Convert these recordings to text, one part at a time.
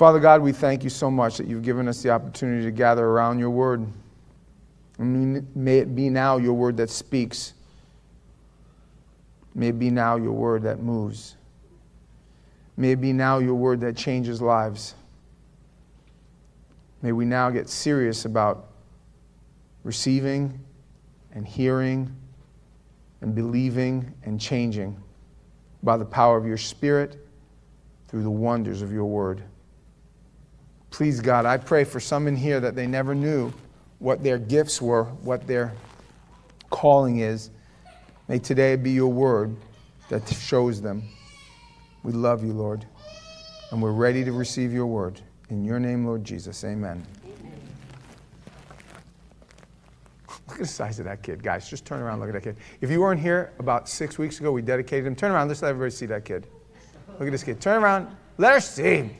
Father God, we thank you so much that you've given us the opportunity to gather around your word. And may it be now your word that speaks. May it be now your word that moves. May it be now your word that changes lives. May we now get serious about receiving and hearing and believing and changing by the power of your Spirit through the wonders of your word. Please, God, I pray for some in here that they never knew what their gifts were, what their calling is. May today be your word that shows them. We love you, Lord, and we're ready to receive your word. In your name, Lord Jesus, amen. Look at the size of that kid, guys. Just turn around, look at that kid. If you weren't here about six weeks ago, we dedicated him. Turn around, let's let everybody see that kid. Look at this kid. Turn around, let her see.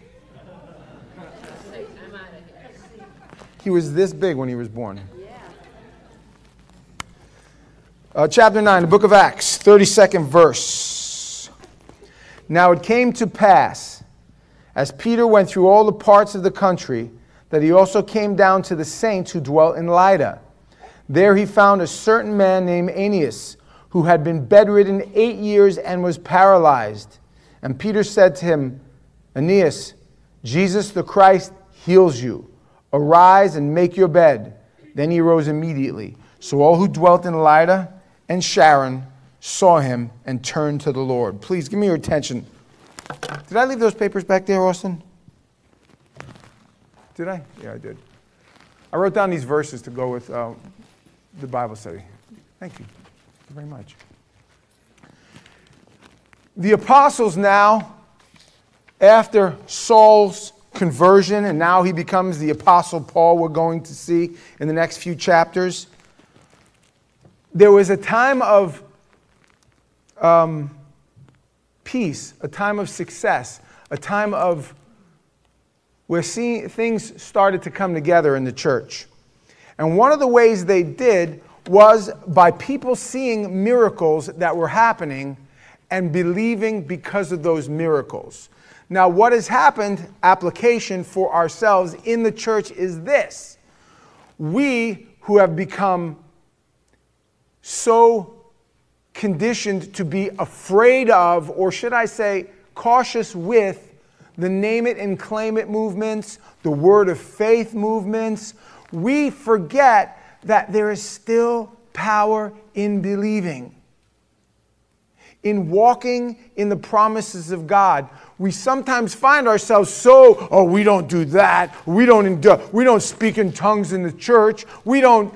He was this big when he was born. Uh, chapter 9, the book of Acts, 32nd verse. Now it came to pass, as Peter went through all the parts of the country, that he also came down to the saints who dwelt in Lydda. There he found a certain man named Aeneas, who had been bedridden eight years and was paralyzed. And Peter said to him, Aeneas, Jesus the Christ heals you. Arise and make your bed. Then he rose immediately. So all who dwelt in Lydda and Sharon saw him and turned to the Lord. Please give me your attention. Did I leave those papers back there, Austin? Did I? Yeah, I did. I wrote down these verses to go with uh, the Bible study. Thank you. Thank you very much. The apostles now, after Saul's conversion, and now he becomes the apostle Paul, we're going to see in the next few chapters. There was a time of um, peace, a time of success, a time of where see, things started to come together in the church. And one of the ways they did was by people seeing miracles that were happening and believing because of those miracles. Now, what has happened, application for ourselves in the church, is this. We who have become so conditioned to be afraid of, or should I say, cautious with, the name it and claim it movements, the word of faith movements, we forget that there is still power in believing. In walking in the promises of God, we sometimes find ourselves so, oh, we don't do that. We don't, we don't speak in tongues in the church. We don't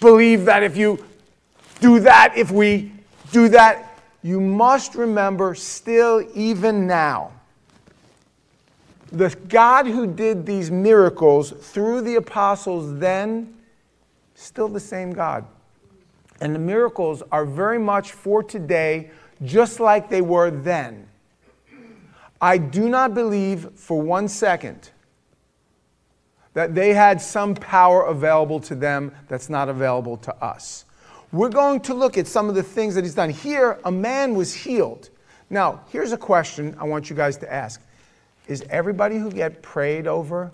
believe that if you do that, if we do that, you must remember still, even now, the God who did these miracles through the apostles then, still the same God. And the miracles are very much for today, just like they were then. I do not believe for one second that they had some power available to them that's not available to us. We're going to look at some of the things that he's done. Here, a man was healed. Now, here's a question I want you guys to ask is everybody who get prayed over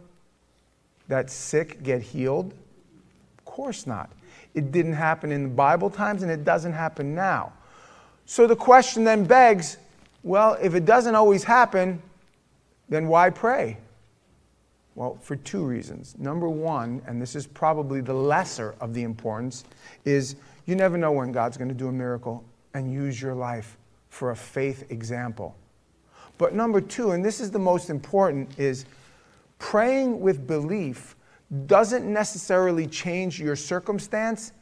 that sick get healed? Of course not. It didn't happen in the Bible times and it doesn't happen now. So the question then begs well, if it doesn't always happen, then why pray? Well, for two reasons. Number one, and this is probably the lesser of the importance, is you never know when God's going to do a miracle and use your life for a faith example. But number two, and this is the most important, is praying with belief doesn't necessarily change your circumstance,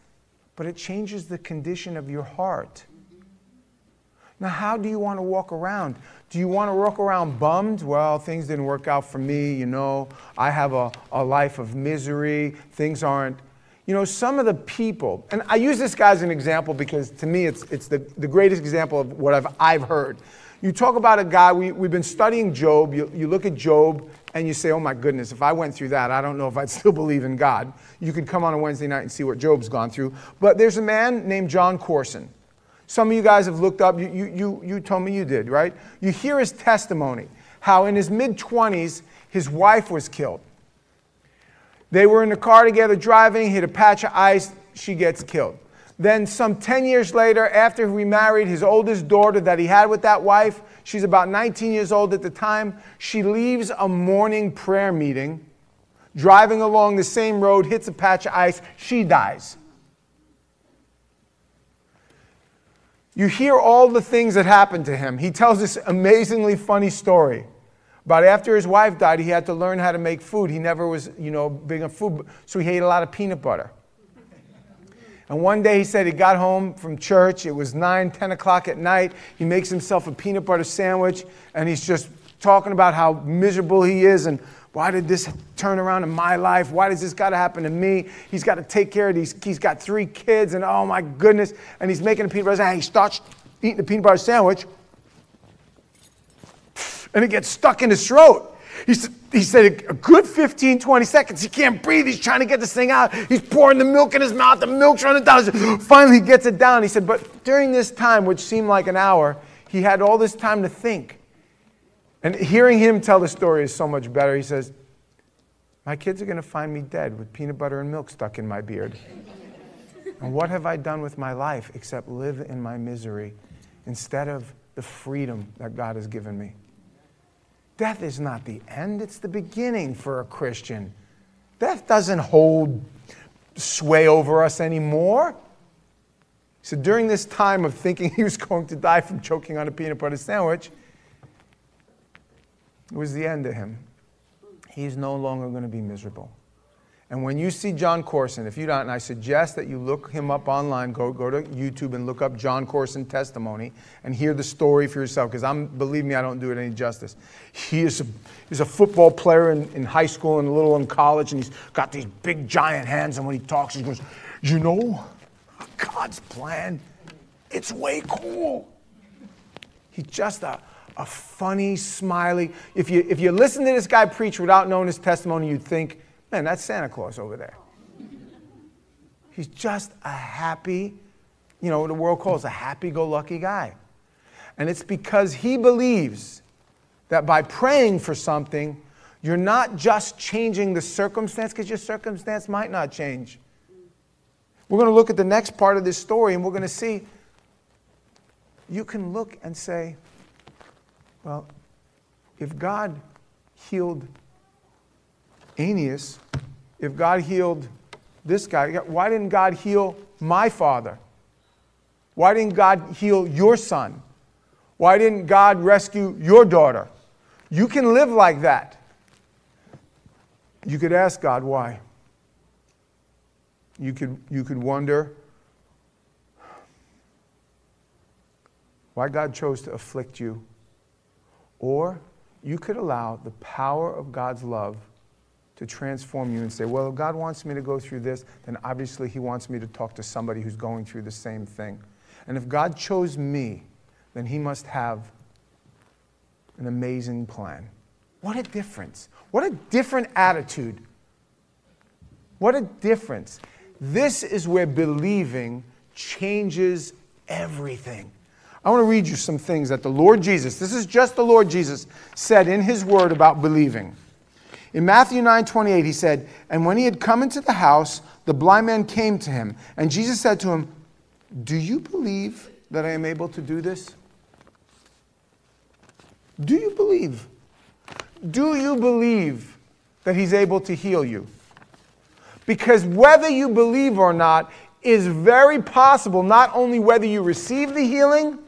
but it changes the condition of your heart. Now, how do you want to walk around? Do you want to walk around bummed? Well, things didn't work out for me, you know. I have a, a life of misery. Things aren't. You know, some of the people, and I use this guy as an example because to me it's, it's the, the greatest example of what I've, I've heard. You talk about a guy, we, we've been studying Job. You, you look at Job and you say, oh my goodness, if I went through that, I don't know if I'd still believe in God. You could come on a Wednesday night and see what Job's gone through. But there's a man named John Courson. Some of you guys have looked up, you, you, you, you told me you did, right? You hear his testimony, how in his mid 20s, his wife was killed. They were in the car together driving, hit a patch of ice, she gets killed. Then, some 10 years later, after he remarried his oldest daughter that he had with that wife, she's about 19 years old at the time, she leaves a morning prayer meeting, driving along the same road, hits a patch of ice, she dies. You hear all the things that happened to him. He tells this amazingly funny story. But after his wife died, he had to learn how to make food. He never was, you know, big on food, so he ate a lot of peanut butter. And one day he said he got home from church. It was 9, 10 o'clock at night. He makes himself a peanut butter sandwich, and he's just talking about how miserable he is and why did this turn around in my life? Why does this got to happen to me? He's got to take care of these. He's got three kids, and oh my goodness. And he's making a peanut butter sandwich. He starts eating the peanut butter sandwich, and it gets stuck in his throat. He said, he said a good 15, 20 seconds. He can't breathe. He's trying to get this thing out. He's pouring the milk in his mouth. The milk's running down. Finally, he gets it down. He said, but during this time, which seemed like an hour, he had all this time to think. And hearing him tell the story is so much better. He says, My kids are going to find me dead with peanut butter and milk stuck in my beard. and what have I done with my life except live in my misery instead of the freedom that God has given me? Death is not the end, it's the beginning for a Christian. Death doesn't hold sway over us anymore. So during this time of thinking he was going to die from choking on a peanut butter sandwich, it was the end of him. He's no longer going to be miserable. And when you see John Courson, if you don't, and I suggest that you look him up online, go, go to YouTube and look up John Courson testimony and hear the story for yourself, because I'm believe me, I don't do it any justice. He is a, he's a football player in, in high school and a little in college, and he's got these big giant hands, and when he talks, he goes, You know, God's plan, it's way cool. He's just a, a funny, smiley. If you, if you listen to this guy preach without knowing his testimony, you'd think, Man, that's Santa Claus over there. He's just a happy, you know, what the world calls a happy go lucky guy. And it's because he believes that by praying for something, you're not just changing the circumstance, because your circumstance might not change. We're going to look at the next part of this story and we're going to see you can look and say, well, if God healed Aeneas, if God healed this guy, why didn't God heal my father? Why didn't God heal your son? Why didn't God rescue your daughter? You can live like that. You could ask God why. You could, you could wonder why God chose to afflict you. Or you could allow the power of God's love to transform you and say, well, God wants me to go through this, then obviously He wants me to talk to somebody who's going through the same thing. And if God chose me, then He must have an amazing plan. What a difference. What a different attitude. What a difference. This is where believing changes everything. I want to read you some things that the Lord Jesus, this is just the Lord Jesus, said in His Word about believing. In Matthew 9 28, he said, And when he had come into the house, the blind man came to him. And Jesus said to him, Do you believe that I am able to do this? Do you believe? Do you believe that he's able to heal you? Because whether you believe or not is very possible, not only whether you receive the healing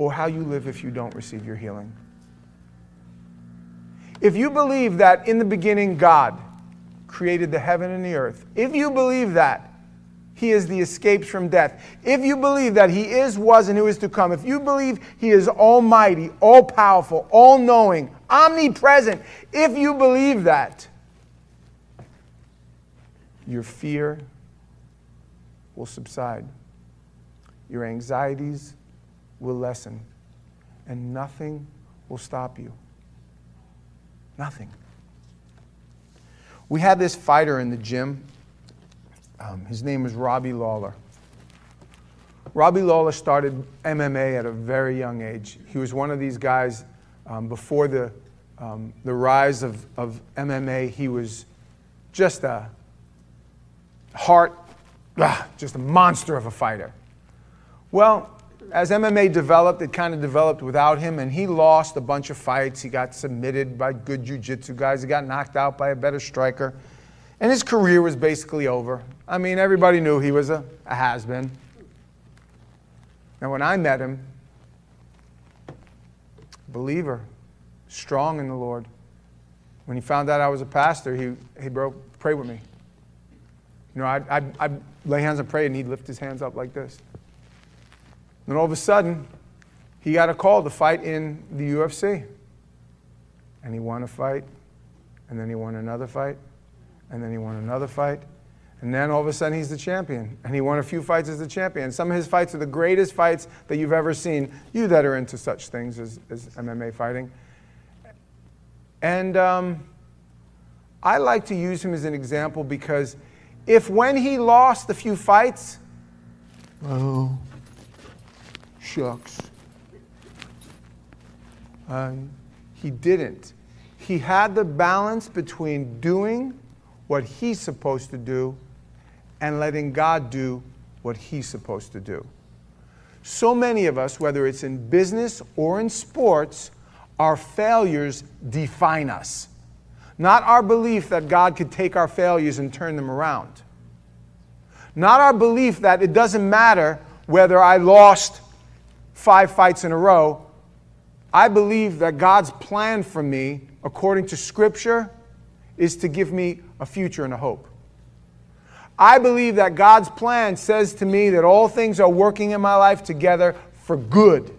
or how you live if you don't receive your healing. If you believe that in the beginning God created the heaven and the earth, if you believe that, he is the escapes from death. If you believe that He is, was, and who is to come, if you believe He is almighty, all powerful, all knowing, omnipresent, if you believe that, your fear will subside, your anxieties will lessen, and nothing will stop you. Nothing. We had this fighter in the gym. Um, his name was Robbie Lawler. Robbie Lawler started MMA at a very young age. He was one of these guys um, before the um, the rise of, of MMA, he was just a heart, ah, just a monster of a fighter. Well, as MMA developed, it kind of developed without him, and he lost a bunch of fights. He got submitted by good jiu-jitsu guys. He got knocked out by a better striker. And his career was basically over. I mean, everybody knew he was a, a has-been. Now, when I met him, believer, strong in the Lord, when he found out I was a pastor, he, he bro, pray with me. You know, I'd, I'd, I'd lay hands and pray, and he'd lift his hands up like this. Then all of a sudden, he got a call to fight in the UFC. And he won a fight, and then he won another fight, and then he won another fight. And then all of a sudden, he's the champion. And he won a few fights as the champion. Some of his fights are the greatest fights that you've ever seen, you that are into such things as, as MMA fighting. And um, I like to use him as an example because if when he lost a few fights, oh, shucks. Uh, he didn't. He had the balance between doing what he's supposed to do and letting God do what he's supposed to do. So many of us, whether it's in business or in sports, our failures define us. Not our belief that God could take our failures and turn them around. Not our belief that it doesn't matter whether I lost five fights in a row, I believe that God's plan for me, according to Scripture, is to give me a future and a hope. I believe that God's plan says to me that all things are working in my life together for good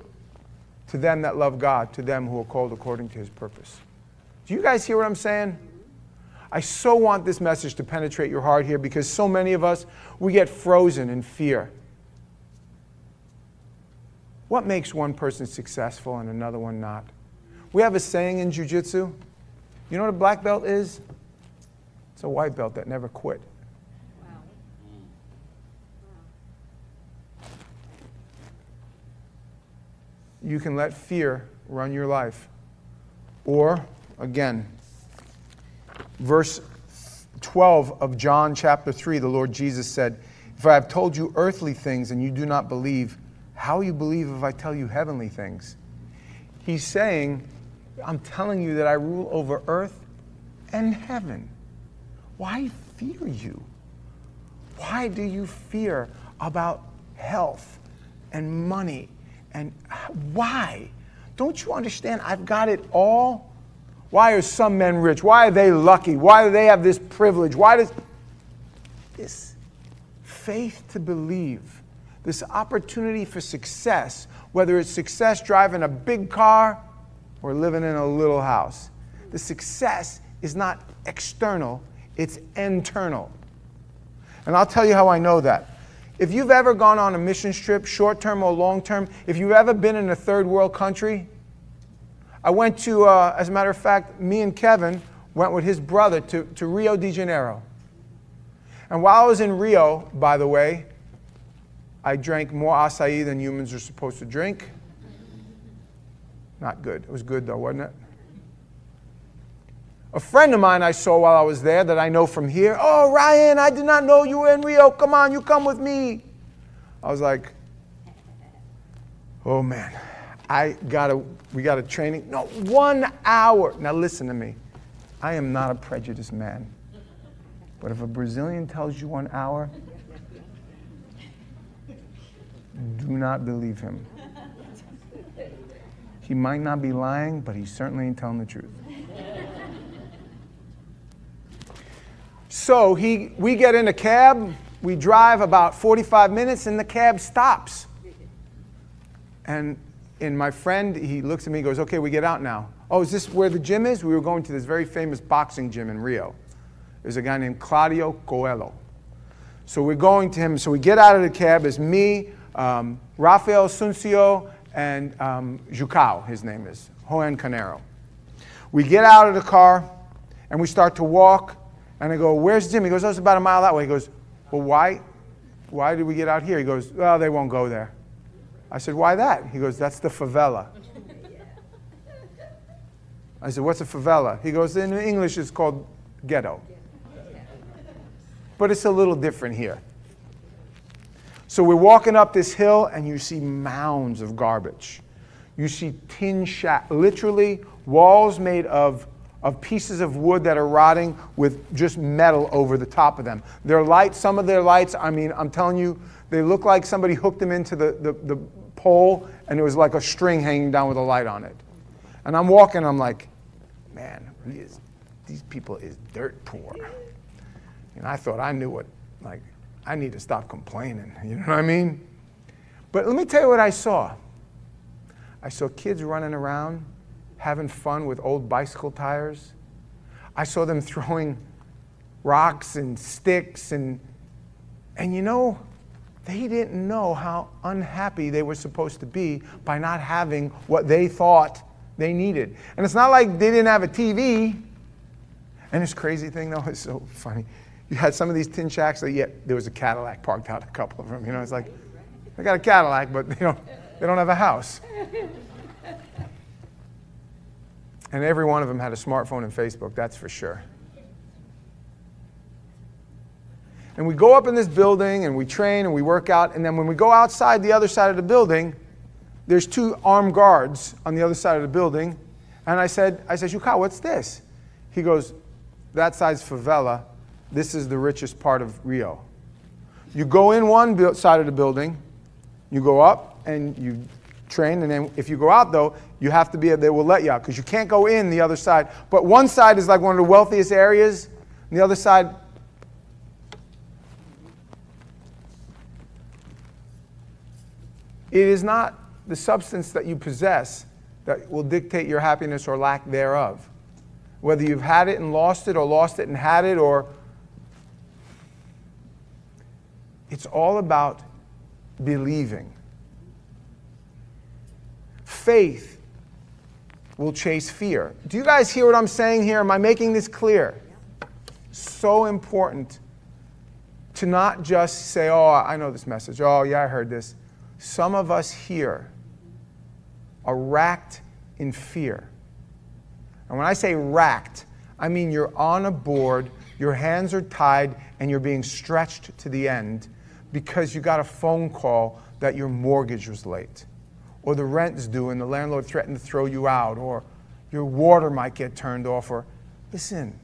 to them that love God, to them who are called according to his purpose. Do you guys hear what I'm saying? I so want this message to penetrate your heart here because so many of us, we get frozen in fear. What makes one person successful and another one not? We have a saying in jiu-jitsu. You know what a black belt is? It's a white belt that never quit. You can let fear run your life. Or, again, verse 12 of John chapter 3, the Lord Jesus said, If I have told you earthly things and you do not believe, how will you believe if I tell you heavenly things? He's saying, I'm telling you that I rule over earth and heaven. Why fear you? Why do you fear about health and money? And why? Don't you understand? I've got it all. Why are some men rich? Why are they lucky? Why do they have this privilege? Why does this faith to believe this opportunity for success, whether it's success driving a big car or living in a little house. The success is not external, it's internal. And I'll tell you how I know that. If you've ever gone on a mission trip, short term or long term, if you've ever been in a third world country, I went to, uh, as a matter of fact, me and Kevin went with his brother to, to Rio de Janeiro. And while I was in Rio, by the way, I drank more acai than humans are supposed to drink. Not good. It was good though, wasn't it? A friend of mine I saw while I was there that I know from here. Oh, Ryan, I did not know you were in Rio. Come on, you come with me. I was like, oh man, I got a, we got a training. No, one hour. Now listen to me. I am not a prejudiced man. But if a Brazilian tells you one hour, do not believe him. He might not be lying, but he certainly ain't telling the truth. So he, we get in a cab, we drive about 45 minutes, and the cab stops. And, and my friend, he looks at me goes, Okay, we get out now. Oh, is this where the gym is? We were going to this very famous boxing gym in Rio. There's a guy named Claudio Coelho. So we're going to him. So we get out of the cab. It's me, um, Rafael Suncio and um, Jucao, his name is, Juan Canero. We get out of the car and we start to walk, and I go, Where's gym? He goes, Oh, it's about a mile that way. He goes, Well, why? Why did we get out here? He goes, Well, they won't go there. I said, Why that? He goes, That's the favela. I said, What's a favela? He goes, In English, it's called ghetto. But it's a little different here. So we're walking up this hill, and you see mounds of garbage. You see tin shack, literally walls made of, of pieces of wood that are rotting with just metal over the top of them. Their lights, some of their lights, I mean, I'm telling you, they look like somebody hooked them into the, the, the pole, and it was like a string hanging down with a light on it. And I'm walking, I'm like, man, these, these people is dirt poor. And I thought I knew what, like, I need to stop complaining. You know what I mean? But let me tell you what I saw. I saw kids running around having fun with old bicycle tires. I saw them throwing rocks and sticks and and you know they didn't know how unhappy they were supposed to be by not having what they thought they needed. And it's not like they didn't have a TV. And this crazy thing though is so funny you had some of these tin shacks that yet there was a Cadillac parked out, a couple of them. You know, it's like, they got a Cadillac, but you know, they don't have a house. And every one of them had a smartphone and Facebook, that's for sure. And we go up in this building and we train and we work out. And then when we go outside the other side of the building, there's two armed guards on the other side of the building. And I said, I said, Shuka, what's this? He goes, that side's favela. This is the richest part of Rio. You go in one side of the building, you go up and you train, and then if you go out though, you have to be, they will let you out because you can't go in the other side. But one side is like one of the wealthiest areas, and the other side, it is not the substance that you possess that will dictate your happiness or lack thereof. Whether you've had it and lost it, or lost it and had it, or It's all about believing. Faith will chase fear. Do you guys hear what I'm saying here? Am I making this clear? So important to not just say, oh, I know this message. Oh, yeah, I heard this. Some of us here are racked in fear. And when I say racked, I mean you're on a board, your hands are tied, and you're being stretched to the end because you got a phone call that your mortgage was late, or the rent's due and the landlord threatened to throw you out, or your water might get turned off, or listen,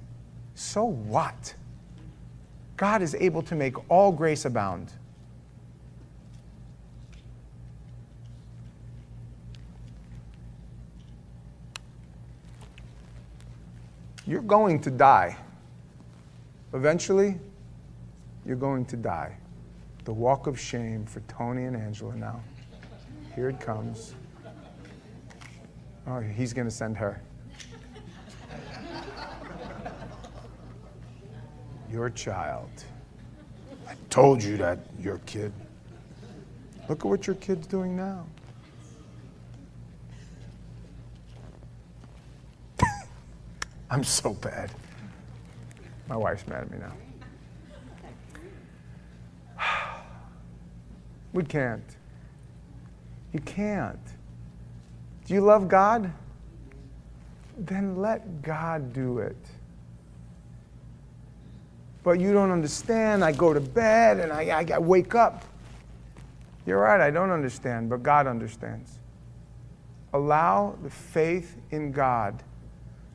so what? God is able to make all grace abound. You're going to die. Eventually, you're going to die the walk of shame for Tony and Angela now. Here it comes. Oh, he's going to send her. Your child. I told you that your kid. Look at what your kid's doing now. I'm so bad. My wife's mad at me now. We can't. You can't. Do you love God? Then let God do it. But you don't understand. I go to bed and I, I, wake up. You're right, I don't understand, but God understands. Allow the faith in God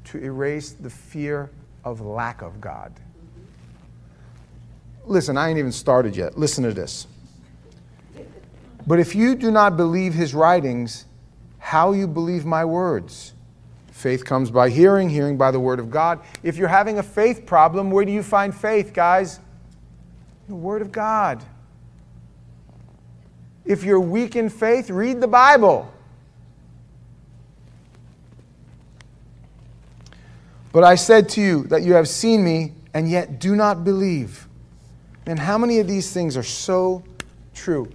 to erase the fear of lack of God. Listen, I ain't even started yet. Listen to this. But if you do not believe his writings, how you believe my words? Faith comes by hearing, hearing by the word of God. If you're having a faith problem, where do you find faith, guys? The word of God. If you're weak in faith, read the Bible. But I said to you that you have seen me and yet do not believe. And how many of these things are so true?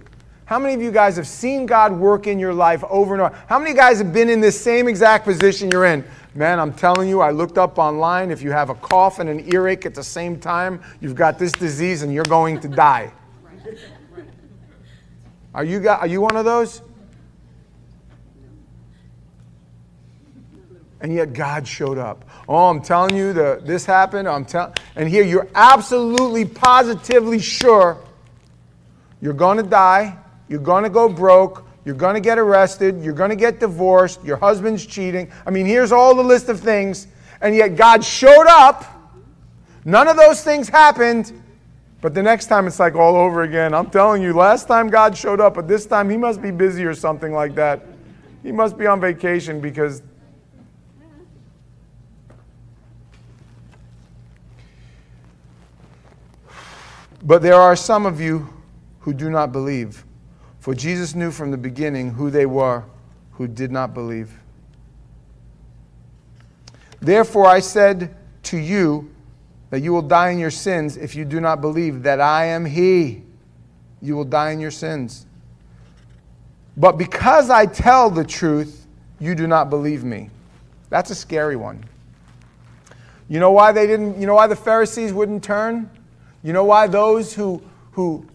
How many of you guys have seen God work in your life over and over? How many guys have been in this same exact position you're in? Man, I'm telling you, I looked up online. If you have a cough and an earache at the same time, you've got this disease and you're going to die. Are you, are you one of those? And yet God showed up. Oh, I'm telling you that this happened. I'm telling and here you're absolutely positively sure you're going to die, you're going to go broke, you're going to get arrested, you're going to get divorced, your husband's cheating. I mean, here's all the list of things. And yet God showed up. None of those things happened. But the next time it's like all over again. I'm telling you, last time God showed up, but this time he must be busy or something like that. He must be on vacation because. But there are some of you who do not believe. For Jesus knew from the beginning who they were who did not believe. Therefore, I said to you, that you will die in your sins if you do not believe that I am He. You will die in your sins. But because I tell the truth, you do not believe me. That's a scary one. You know why they didn't, you know why the Pharisees wouldn't turn? You know why those who, who,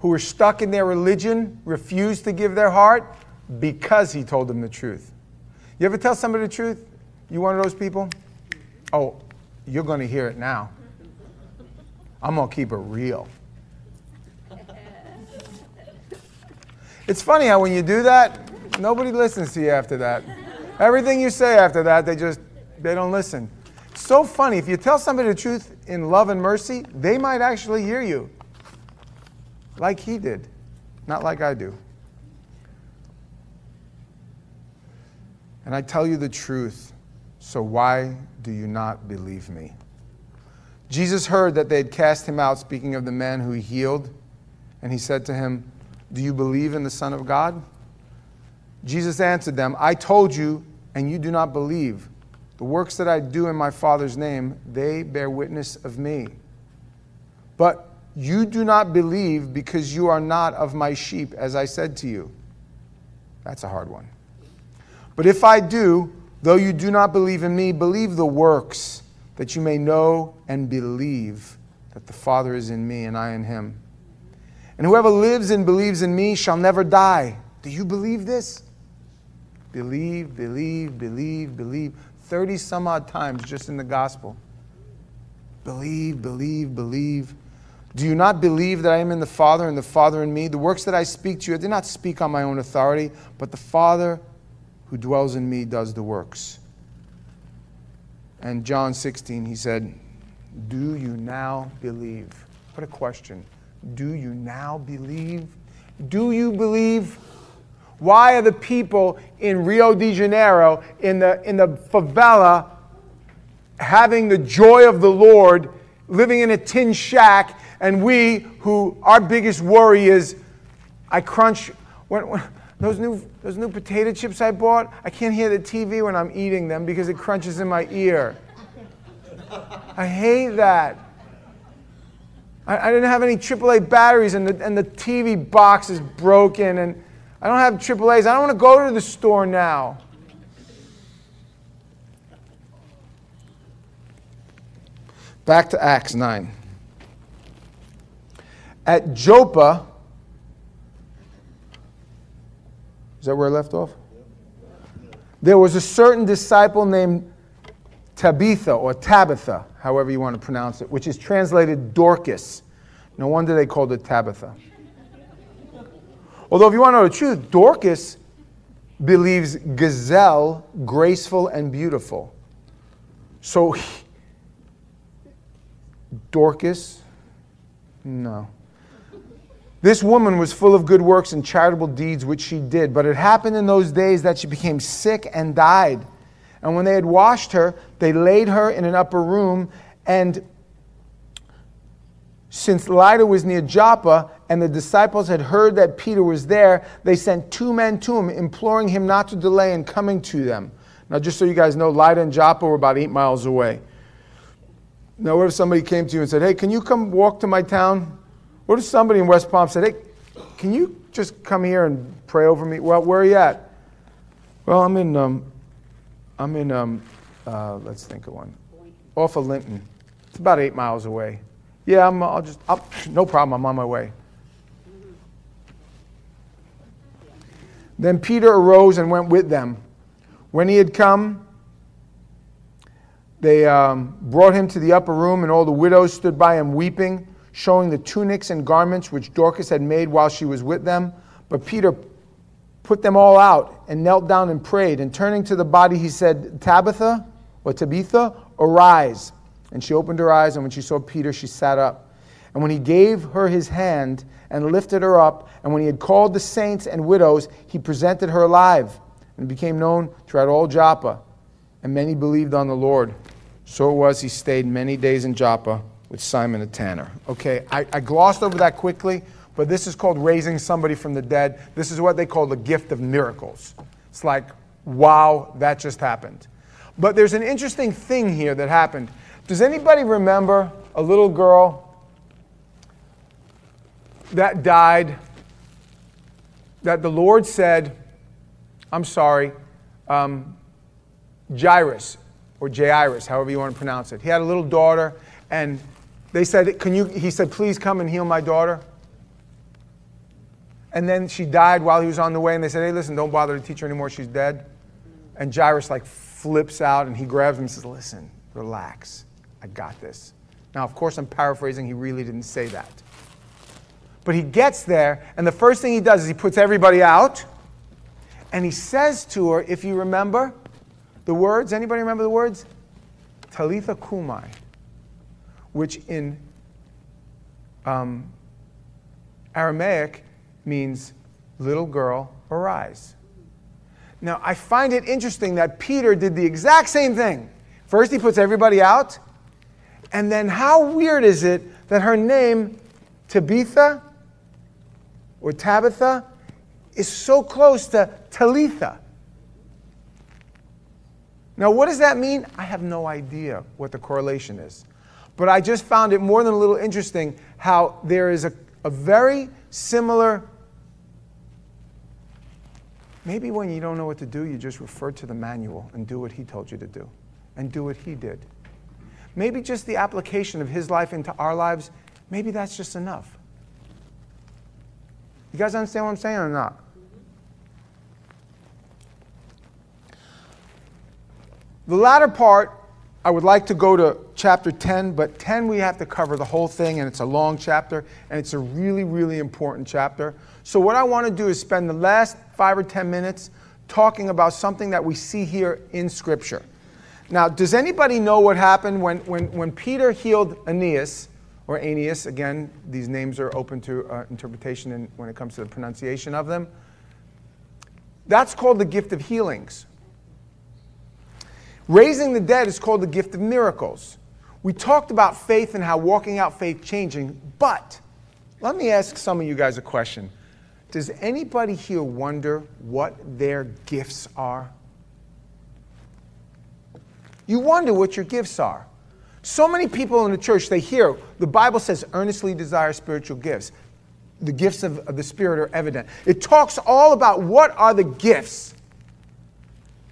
who were stuck in their religion refused to give their heart? Because he told them the truth. You ever tell somebody the truth? You one of those people? Oh, you're going to hear it now. I'm going to keep it real. It's funny how when you do that, nobody listens to you after that. Everything you say after that, they just they don't listen. so funny. If you tell somebody the truth in love and mercy, they might actually hear you. Like he did, not like I do. And I tell you the truth, so why do you not believe me? Jesus heard that they had cast him out, speaking of the man who he healed, and he said to him, Do you believe in the Son of God? Jesus answered them, I told you, and you do not believe. The works that I do in my Father's name, they bear witness of me. But you do not believe because you are not of my sheep, as I said to you. That's a hard one. But if I do, Though you do not believe in me, believe the works, that you may know and believe that the Father is in me and I in him. And whoever lives and believes in me shall never die. Do you believe this? Believe, believe, believe, believe. 30 some odd times just in the gospel. Believe, believe, believe. Do you not believe that I am in the Father and the Father in me? The works that I speak to you, I did not speak on my own authority, but the Father who dwells in me does the works. And John 16, he said, Do you now believe? What a question. Do you now believe? Do you believe? Why are the people in Rio de Janeiro, in the, in the favela, having the joy of the Lord, living in a tin shack, and we, who our biggest worry is, I crunch. When, when, those new, those new potato chips I bought, I can't hear the TV when I'm eating them because it crunches in my ear. I hate that. I, I didn't have any AAA batteries and the, and the TV box is broken and I don't have AAAs. I don't want to go to the store now. Back to Acts 9. At Joppa, Is that where I left off? There was a certain disciple named Tabitha or Tabitha, however you want to pronounce it, which is translated Dorcas. No wonder they called it Tabitha. Although, if you want to know the truth, Dorcas believes gazelle graceful and beautiful. So, Dorcas, no. This woman was full of good works and charitable deeds which she did, but it happened in those days that she became sick and died. And when they had washed her, they laid her in an upper room. And since Lydda was near Joppa, and the disciples had heard that Peter was there, they sent two men to him, imploring him not to delay in coming to them. Now, just so you guys know, Lydda and Joppa were about eight miles away. Now, what if somebody came to you and said, Hey, can you come walk to my town? What if somebody in West Palm said, hey, can you just come here and pray over me? Well, where are you at? Well, I'm in, um, I'm in, um, uh, let's think of one, off of Linton. It's about eight miles away. Yeah, I'm, I'll just, I'll, no problem, I'm on my way. Then Peter arose and went with them. When he had come, they um, brought him to the upper room, and all the widows stood by him weeping, showing the tunics and garments which Dorcas had made while she was with them. But Peter put them all out and knelt down and prayed. And turning to the body, he said, Tabitha or Tabitha, arise. And she opened her eyes, and when she saw Peter, she sat up. And when he gave her his hand and lifted her up, and when he had called the saints and widows, he presented her alive and became known throughout all Joppa. And many believed on the Lord. So it was, he stayed many days in Joppa with Simon the tanner. Okay, I, I glossed over that quickly, but this is called raising somebody from the dead. This is what they call the gift of miracles. It's like, wow, that just happened. But there's an interesting thing here that happened. Does anybody remember a little girl that died that the Lord said, I'm sorry, um, Jairus or Jairus, however you want to pronounce it. He had a little daughter, and they said, Can you, he said, please come and heal my daughter. And then she died while he was on the way, and they said, Hey, listen, don't bother to teach her anymore, she's dead. And Jairus like flips out and he grabs him and says, Listen, relax. I got this. Now, of course, I'm paraphrasing. He really didn't say that. But he gets there, and the first thing he does is he puts everybody out, and he says to her, if you remember the words, anybody remember the words? Talitha Kumai, which in um, Aramaic means little girl, arise. Now, I find it interesting that Peter did the exact same thing. First, he puts everybody out, and then how weird is it that her name, Tabitha or Tabitha, is so close to Talitha? Now, what does that mean? I have no idea what the correlation is. But I just found it more than a little interesting how there is a, a very similar. Maybe when you don't know what to do, you just refer to the manual and do what he told you to do and do what he did. Maybe just the application of his life into our lives, maybe that's just enough. You guys understand what I'm saying or not? The latter part, I would like to go to chapter 10, but 10 we have to cover the whole thing, and it's a long chapter, and it's a really, really important chapter. So, what I want to do is spend the last five or 10 minutes talking about something that we see here in Scripture. Now, does anybody know what happened when, when, when Peter healed Aeneas, or Aeneas? Again, these names are open to uh, interpretation in, when it comes to the pronunciation of them. That's called the gift of healings. Raising the dead is called the gift of miracles. We talked about faith and how walking out faith changing, but let me ask some of you guys a question. Does anybody here wonder what their gifts are? You wonder what your gifts are. So many people in the church, they hear the Bible says, earnestly desire spiritual gifts. The gifts of, of the Spirit are evident. It talks all about what are the gifts.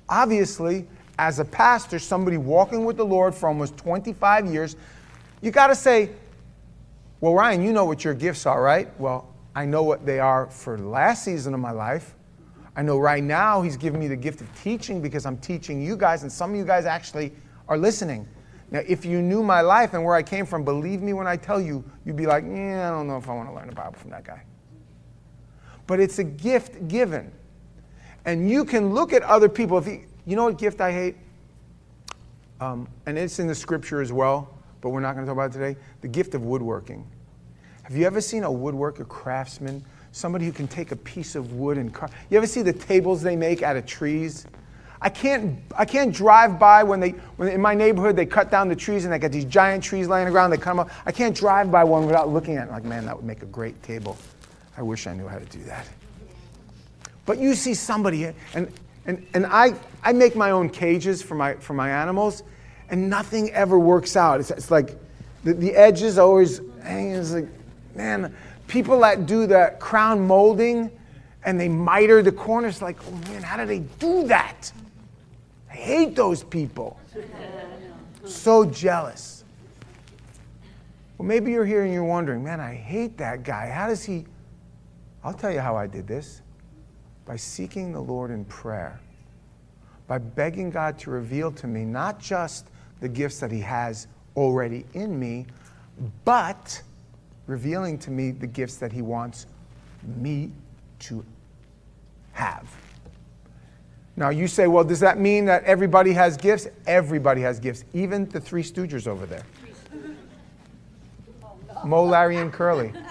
Obviously, as a pastor, somebody walking with the Lord for almost 25 years, you got to say, Well, Ryan, you know what your gifts are, right? Well, I know what they are for last season of my life. I know right now he's giving me the gift of teaching because I'm teaching you guys, and some of you guys actually are listening. Now, if you knew my life and where I came from, believe me when I tell you, you'd be like, yeah, I don't know if I want to learn the Bible from that guy. But it's a gift given. And you can look at other people. If you, you know what gift I hate? Um, and it's in the scripture as well, but we're not going to talk about it today. The gift of woodworking. Have you ever seen a woodworker, craftsman somebody who can take a piece of wood and carve. You ever see the tables they make out of trees? I can't, I can't drive by when they, when in my neighborhood, they cut down the trees and they got these giant trees laying around, they come up. I can't drive by one without looking at it like, man, that would make a great table. I wish I knew how to do that. But you see somebody, and, and, and I, I make my own cages for my, for my animals, and nothing ever works out. It's, it's like the, the edges always hanging. It's like, man, people that do the crown molding and they miter the corners like, oh man, how do they do that? I hate those people. so jealous. Well, maybe you're here and you're wondering, man, I hate that guy. How does he? I'll tell you how I did this by seeking the Lord in prayer, by begging God to reveal to me not just the gifts that He has already in me, but revealing to me the gifts that He wants me to have. Now, you say, well, does that mean that everybody has gifts? Everybody has gifts, even the three stooges over there oh, Moe, Larry, and Curly.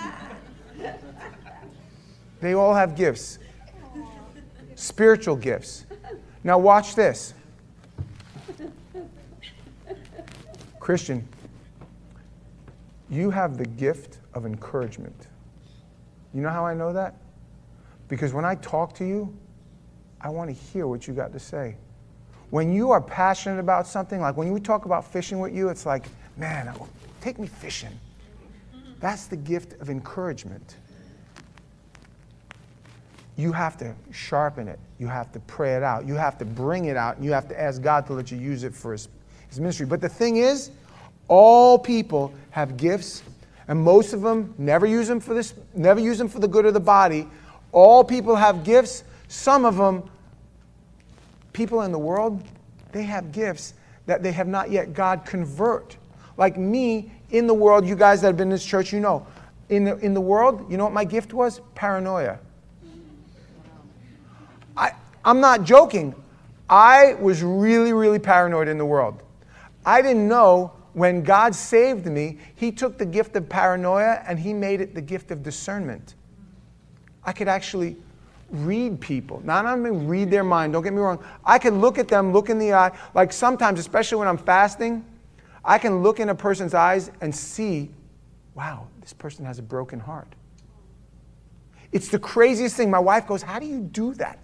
They all have gifts, spiritual gifts. Now, watch this. Christian, you have the gift of encouragement. You know how I know that? Because when I talk to you, I want to hear what you got to say. When you are passionate about something, like when we talk about fishing with you, it's like, man, take me fishing. That's the gift of encouragement. You have to sharpen it. You have to pray it out. You have to bring it out. You have to ask God to let you use it for his, his ministry. But the thing is, all people have gifts, and most of them never use them for this, never use them for the good of the body. All people have gifts. Some of them, people in the world, they have gifts that they have not yet God convert. Like me in the world, you guys that have been in this church, you know, in the, in the world, you know what my gift was? Paranoia. I, I'm not joking. I was really, really paranoid in the world. I didn't know when God saved me, He took the gift of paranoia and He made it the gift of discernment. I could actually read people. Not only read their mind, don't get me wrong. I can look at them, look in the eye. Like sometimes, especially when I'm fasting, I can look in a person's eyes and see, wow, this person has a broken heart. It's the craziest thing. My wife goes, How do you do that?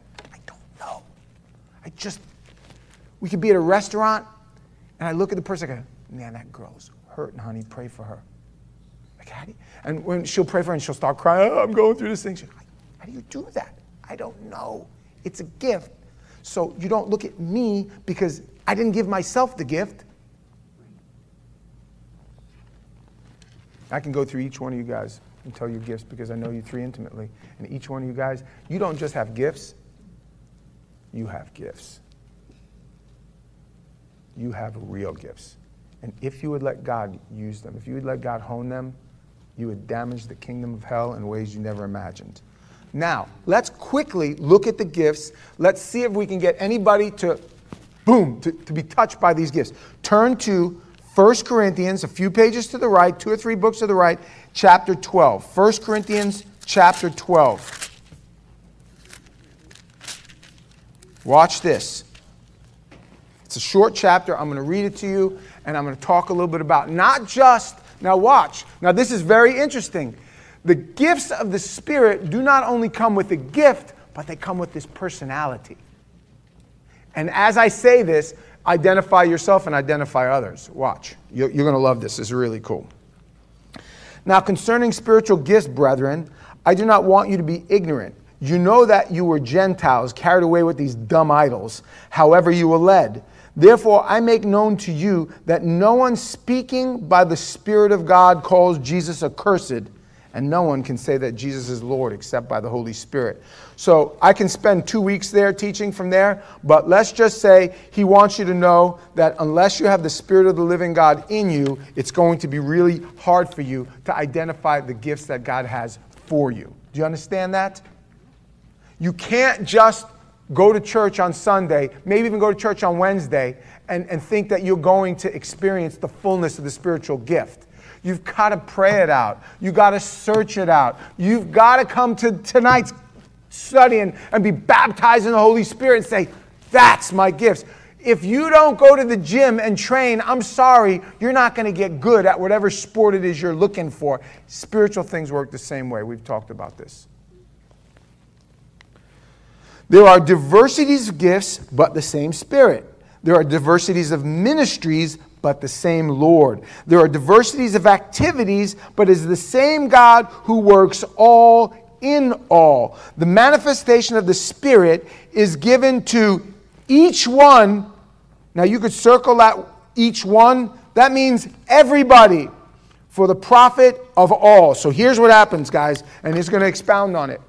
I just, we could be at a restaurant and I look at the person, I go, man, that girl's hurting, honey. Pray for her. Like, how do you, and when she'll pray for her and she'll start crying, oh, I'm going through this thing. She's like, how do you do that? I don't know. It's a gift. So you don't look at me because I didn't give myself the gift. I can go through each one of you guys and tell you gifts because I know you three intimately. And each one of you guys, you don't just have gifts, you have gifts. You have real gifts. And if you would let God use them, if you would let God hone them, you would damage the kingdom of hell in ways you never imagined. Now, let's quickly look at the gifts. Let's see if we can get anybody to, boom, to, to be touched by these gifts. Turn to 1 Corinthians, a few pages to the right, two or three books to the right, chapter 12. 1 Corinthians, chapter 12. Watch this. It's a short chapter. I'm going to read it to you and I'm going to talk a little bit about not just, now watch, now this is very interesting. The gifts of the Spirit do not only come with a gift, but they come with this personality. And as I say this, identify yourself and identify others. Watch. You're, going to love this. It's really cool. Now, concerning spiritual gifts, brethren, I do not want you to be ignorant. You know that you were Gentiles carried away with these dumb idols, however, you were led. Therefore, I make known to you that no one speaking by the Spirit of God calls Jesus accursed, and no one can say that Jesus is Lord except by the Holy Spirit. So I can spend two weeks there teaching from there, but let's just say he wants you to know that unless you have the Spirit of the living God in you, it's going to be really hard for you to identify the gifts that God has for you. Do you understand that? You can't just go to church on Sunday, maybe even go to church on Wednesday, and, and think that you're going to experience the fullness of the spiritual gift. You've got to pray it out. You've got to search it out. You've got to come to tonight's study and, and be baptized in the Holy Spirit and say, That's my gifts. If you don't go to the gym and train, I'm sorry, you're not going to get good at whatever sport it is you're looking for. Spiritual things work the same way. We've talked about this. There are diversities of gifts, but the same Spirit. There are diversities of ministries, but the same Lord. There are diversities of activities, but is the same God who works all in all. The manifestation of the Spirit is given to each one. Now you could circle that each one. That means everybody for the profit of all. So here's what happens, guys, and he's going to expound on it.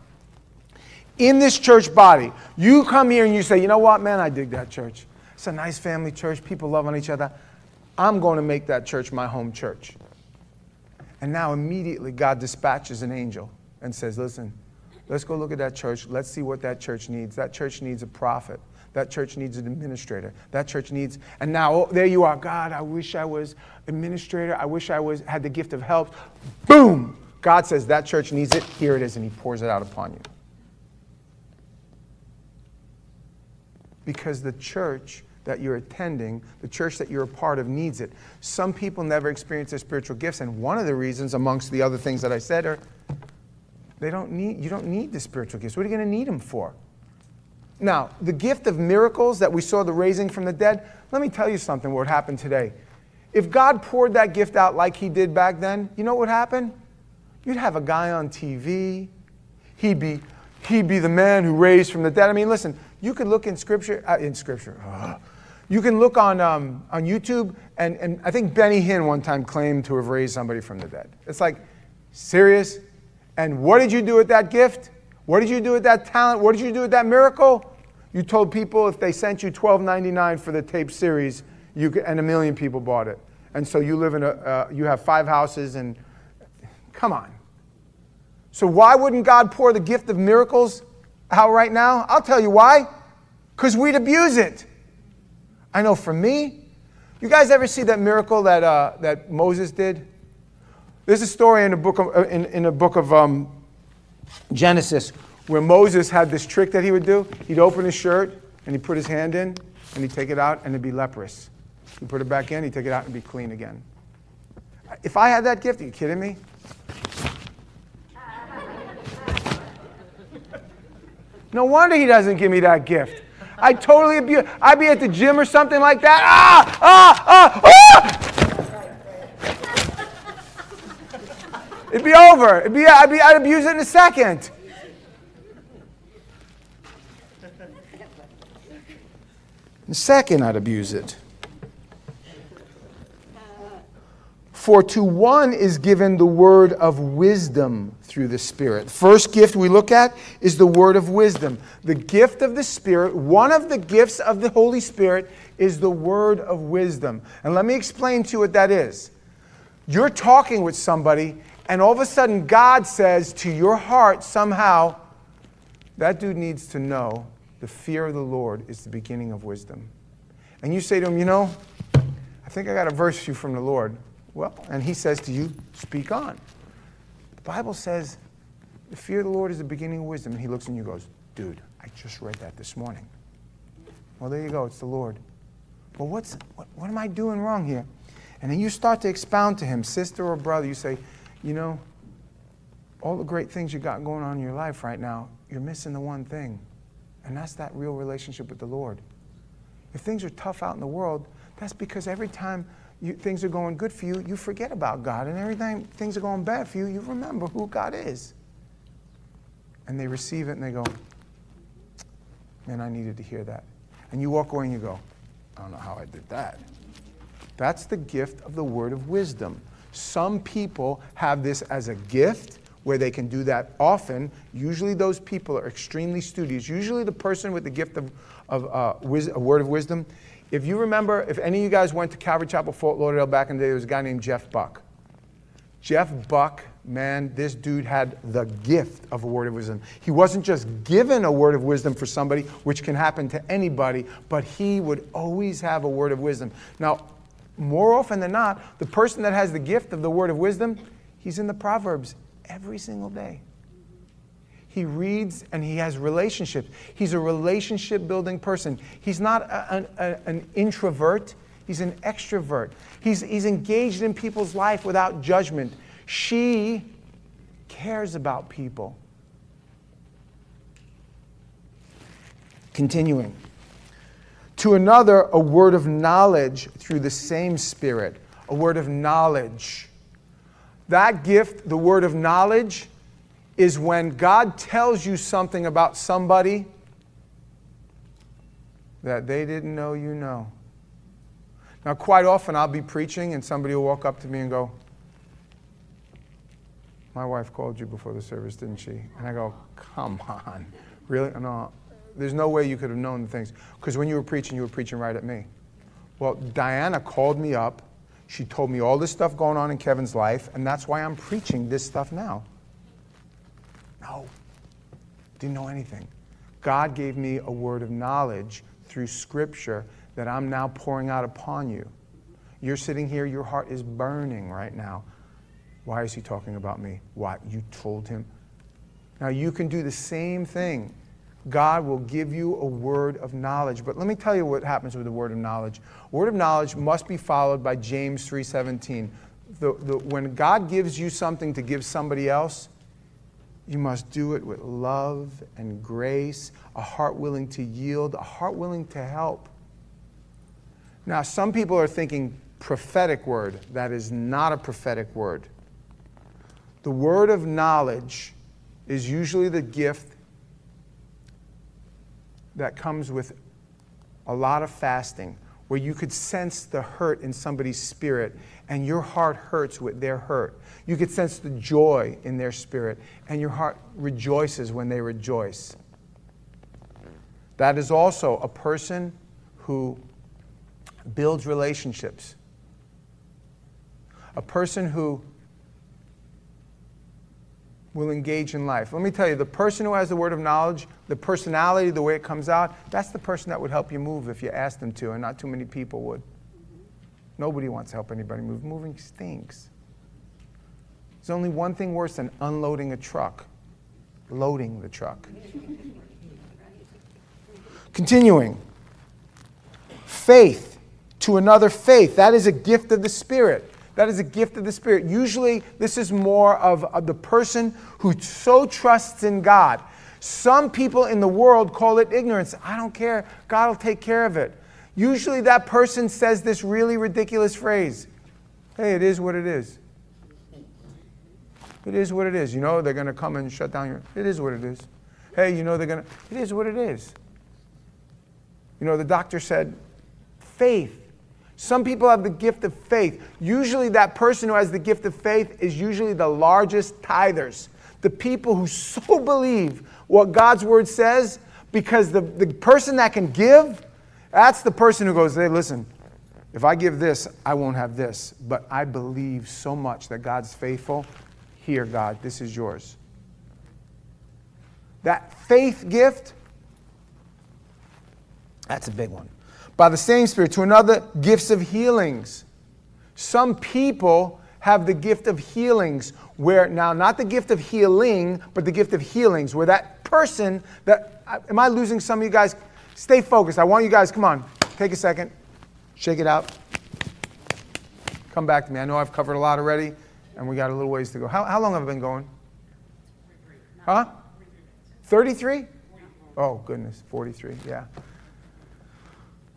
In this church body, you come here and you say, you know what, man, I dig that church. It's a nice family church. People love on each other. I'm going to make that church my home church. And now immediately God dispatches an angel and says, listen, let's go look at that church. Let's see what that church needs. That church needs a prophet. That church needs an administrator. That church needs, and now oh, there you are. God, I wish I was administrator. I wish I was had the gift of help. Boom! God says that church needs it. Here it is, and He pours it out upon you. Because the church that you're attending, the church that you're a part of, needs it. Some people never experience their spiritual gifts, and one of the reasons, amongst the other things that I said, are they don't need. You don't need the spiritual gifts. What are you going to need them for? Now, the gift of miracles that we saw the raising from the dead, let me tell you something what would happen today. If God poured that gift out like he did back then, you know what would happen? You'd have a guy on TV. He'd be, he'd be the man who raised from the dead. I mean, listen, you can look in Scripture, uh, in Scripture. Uh, you can look on, um, on YouTube, and, and I think Benny Hinn one time claimed to have raised somebody from the dead. It's like, serious? And what did you do with that gift? What did you do with that talent? What did you do with that miracle? You told people if they sent you $12.99 for the tape series, you could, and a million people bought it. And so you live in a, uh, you have five houses and, come on. So why wouldn't God pour the gift of miracles out right now? I'll tell you why. Because we'd abuse it. I know for me, you guys ever see that miracle that, uh, that Moses did? There's a story in the book of, uh, in, in the book of um, Genesis where Moses had this trick that he would do. He'd open his shirt and he'd put his hand in and he'd take it out and it'd be leprous. He'd put it back in, he'd take it out and be clean again. If I had that gift, are you kidding me? No wonder he doesn't give me that gift. I totally abuse. I'd be at the gym or something like that. Ah, ah, ah, ah! It'd be over. It'd be, I'd, be, I'd abuse it in a second. And second, I'd abuse it. For to one is given the word of wisdom through the Spirit. First gift we look at is the word of wisdom. The gift of the Spirit, one of the gifts of the Holy Spirit, is the word of wisdom. And let me explain to you what that is. You're talking with somebody, and all of a sudden, God says to your heart somehow, that dude needs to know the fear of the Lord is the beginning of wisdom. And you say to him, You know, I think I got a verse for you from the Lord. Well, and he says to you, Speak on. The Bible says, The fear of the Lord is the beginning of wisdom. And he looks at you and goes, Dude, I just read that this morning. Well, there you go, it's the Lord. Well, what's, what, what am I doing wrong here? And then you start to expound to him, sister or brother, you say, You know, all the great things you got going on in your life right now, you're missing the one thing. And that's that real relationship with the Lord. If things are tough out in the world, that's because every time you, things are going good for you, you forget about God. And every time things are going bad for you, you remember who God is. And they receive it and they go, Man, I needed to hear that. And you walk away and you go, I don't know how I did that. That's the gift of the word of wisdom. Some people have this as a gift where they can do that often. Usually, those people are extremely studious. Usually, the person with the gift of, of uh, wis- a word of wisdom. If you remember, if any of you guys went to Calvary Chapel, Fort Lauderdale back in the day, there was a guy named Jeff Buck. Jeff Buck, man, this dude had the gift of a word of wisdom. He wasn't just given a word of wisdom for somebody, which can happen to anybody, but he would always have a word of wisdom. Now, more often than not, the person that has the gift of the word of wisdom, he's in the Proverbs every single day. He reads and he has relationships. He's a relationship building person. He's not a, a, an introvert, he's an extrovert. He's, he's engaged in people's life without judgment. She cares about people. Continuing. To another, a word of knowledge through the same Spirit. A word of knowledge. That gift, the word of knowledge, is when God tells you something about somebody that they didn't know you know. Now, quite often I'll be preaching and somebody will walk up to me and go, My wife called you before the service, didn't she? And I go, Come on, Really? No. There's no way you could have known the things. Because when you were preaching, you were preaching right at me. Well, Diana called me up. She told me all this stuff going on in Kevin's life, and that's why I'm preaching this stuff now. No. Didn't know anything. God gave me a word of knowledge through Scripture that I'm now pouring out upon you. You're sitting here, your heart is burning right now. Why is he talking about me? What? You told him? Now you can do the same thing. God will give you a word of knowledge. But let me tell you what happens with the word of knowledge. Word of knowledge must be followed by James 3:17. The, the, when God gives you something to give somebody else, you must do it with love and grace, a heart willing to yield, a heart willing to help. Now, some people are thinking prophetic word. That is not a prophetic word. The word of knowledge is usually the gift that comes with a lot of fasting, where you could sense the hurt in somebody's spirit and your heart hurts with their hurt. You could sense the joy in their spirit and your heart rejoices when they rejoice. That is also a person who builds relationships, a person who will engage in life. Let me tell you, the person who has the word of knowledge, the personality, the way it comes out, that's the person that would help you move if you asked them to, and not too many people would. Nobody wants to help anybody move. Moving stinks. There's only one thing worse than unloading a truck loading the truck. Continuing. Faith to another faith. That is a gift of the Spirit. That is a gift of the Spirit. Usually, this is more of, of the person who so trusts in God. Some people in the world call it ignorance. I don't care. God will take care of it. Usually, that person says this really ridiculous phrase Hey, it is what it is. It is what it is. You know, they're going to come and shut down your. It is what it is. Hey, you know, they're going to. It is what it is. You know, the doctor said, faith some people have the gift of faith. Usually, that person who has the gift of faith is usually the largest tithers. The people who so believe what God's word says, because the, the person that can give, that's the person who goes, hey, listen, if I give this, I won't have this. But I believe so much that God's faithful. Here, God, this is yours. That faith gift, that's a big one by the same Spirit, to another, gifts of healings. Some people have the gift of healings, where now, not the gift of healing, but the gift of healings, where that person that, am I losing some of you guys? Stay focused. I want you guys, come on, take a second, shake it out. Come back to me. I know I've covered a lot already, and we got a little ways to go. How, how long have I been going? Huh? 33? Oh, goodness, 43, yeah.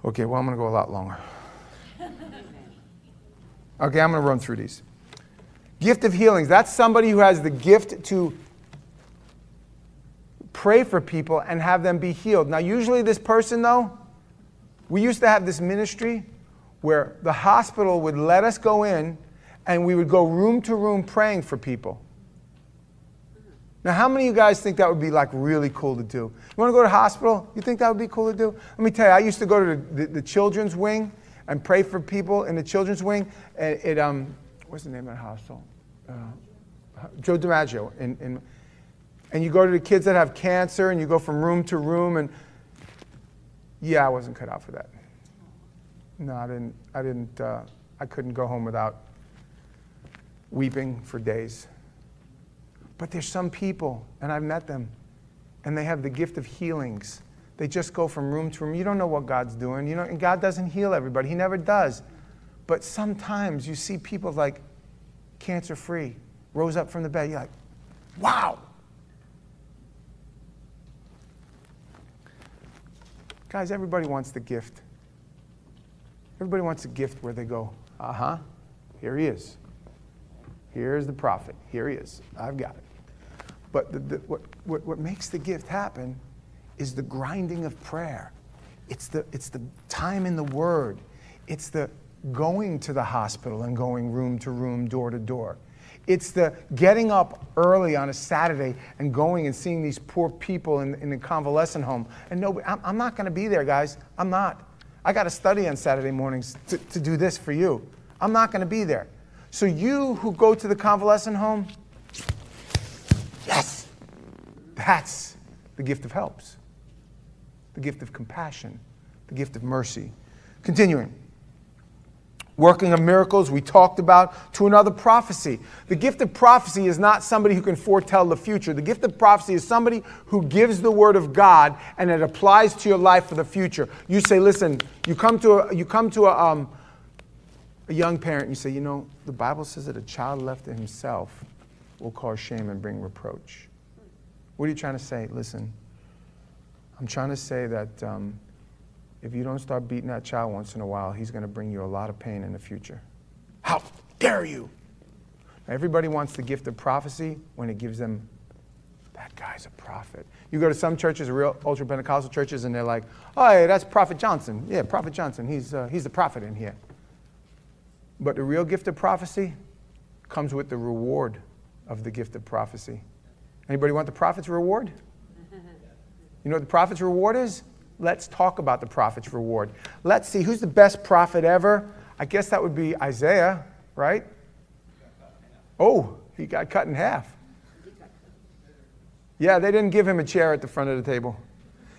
Okay, well, I'm going to go a lot longer. Okay, I'm going to run through these. Gift of healings. That's somebody who has the gift to pray for people and have them be healed. Now, usually, this person, though, we used to have this ministry where the hospital would let us go in and we would go room to room praying for people. Now, how many of you guys think that would be like really cool to do? You want to go to hospital? You think that would be cool to do? Let me tell you, I used to go to the, the, the children's wing and pray for people in the children's wing. And it, um, what's the name of the hospital? Uh, Joe DiMaggio. In, in, and you go to the kids that have cancer and you go from room to room. And yeah, I wasn't cut out for that. No, I didn't. I didn't. Uh, I couldn't go home without weeping for days. But there's some people, and I've met them, and they have the gift of healings. They just go from room to room. You don't know what God's doing. You know, and God doesn't heal everybody. He never does. But sometimes you see people like cancer free, rose up from the bed. You're like, wow. Guys, everybody wants the gift. Everybody wants a gift where they go, uh huh, here he is. Here's the prophet. Here he is. I've got it. But the, the, what, what, what makes the gift happen is the grinding of prayer. It's the, it's the time in the Word. It's the going to the hospital and going room to room, door to door. It's the getting up early on a Saturday and going and seeing these poor people in, in the convalescent home. And no, I'm, I'm not going to be there, guys. I'm not. I got to study on Saturday mornings to, to do this for you. I'm not going to be there. So, you who go to the convalescent home, yes, that's the gift of helps, the gift of compassion, the gift of mercy. Continuing. Working of miracles we talked about to another prophecy. The gift of prophecy is not somebody who can foretell the future. The gift of prophecy is somebody who gives the word of god and it applies to your life for the future. You say listen you come to a, you come to a, um, a young parent you say you know the bible says that a child left to himself will cause shame and bring reproach what are you trying to say listen i'm trying to say that um, if you don't start beating that child once in a while, he's going to bring you a lot of pain in the future. How dare you? Now, everybody wants the gift of prophecy when it gives them, that guy's a prophet. You go to some churches, real ultra Pentecostal churches, and they're like, oh, hey, that's Prophet Johnson. Yeah, Prophet Johnson. He's, uh, he's the prophet in here. But the real gift of prophecy comes with the reward of the gift of prophecy. Anybody want the prophet's reward? You know what the prophet's reward is? Let's talk about the prophet's reward. Let's see who's the best prophet ever. I guess that would be Isaiah, right? Oh, he got cut in half. Yeah, they didn't give him a chair at the front of the table.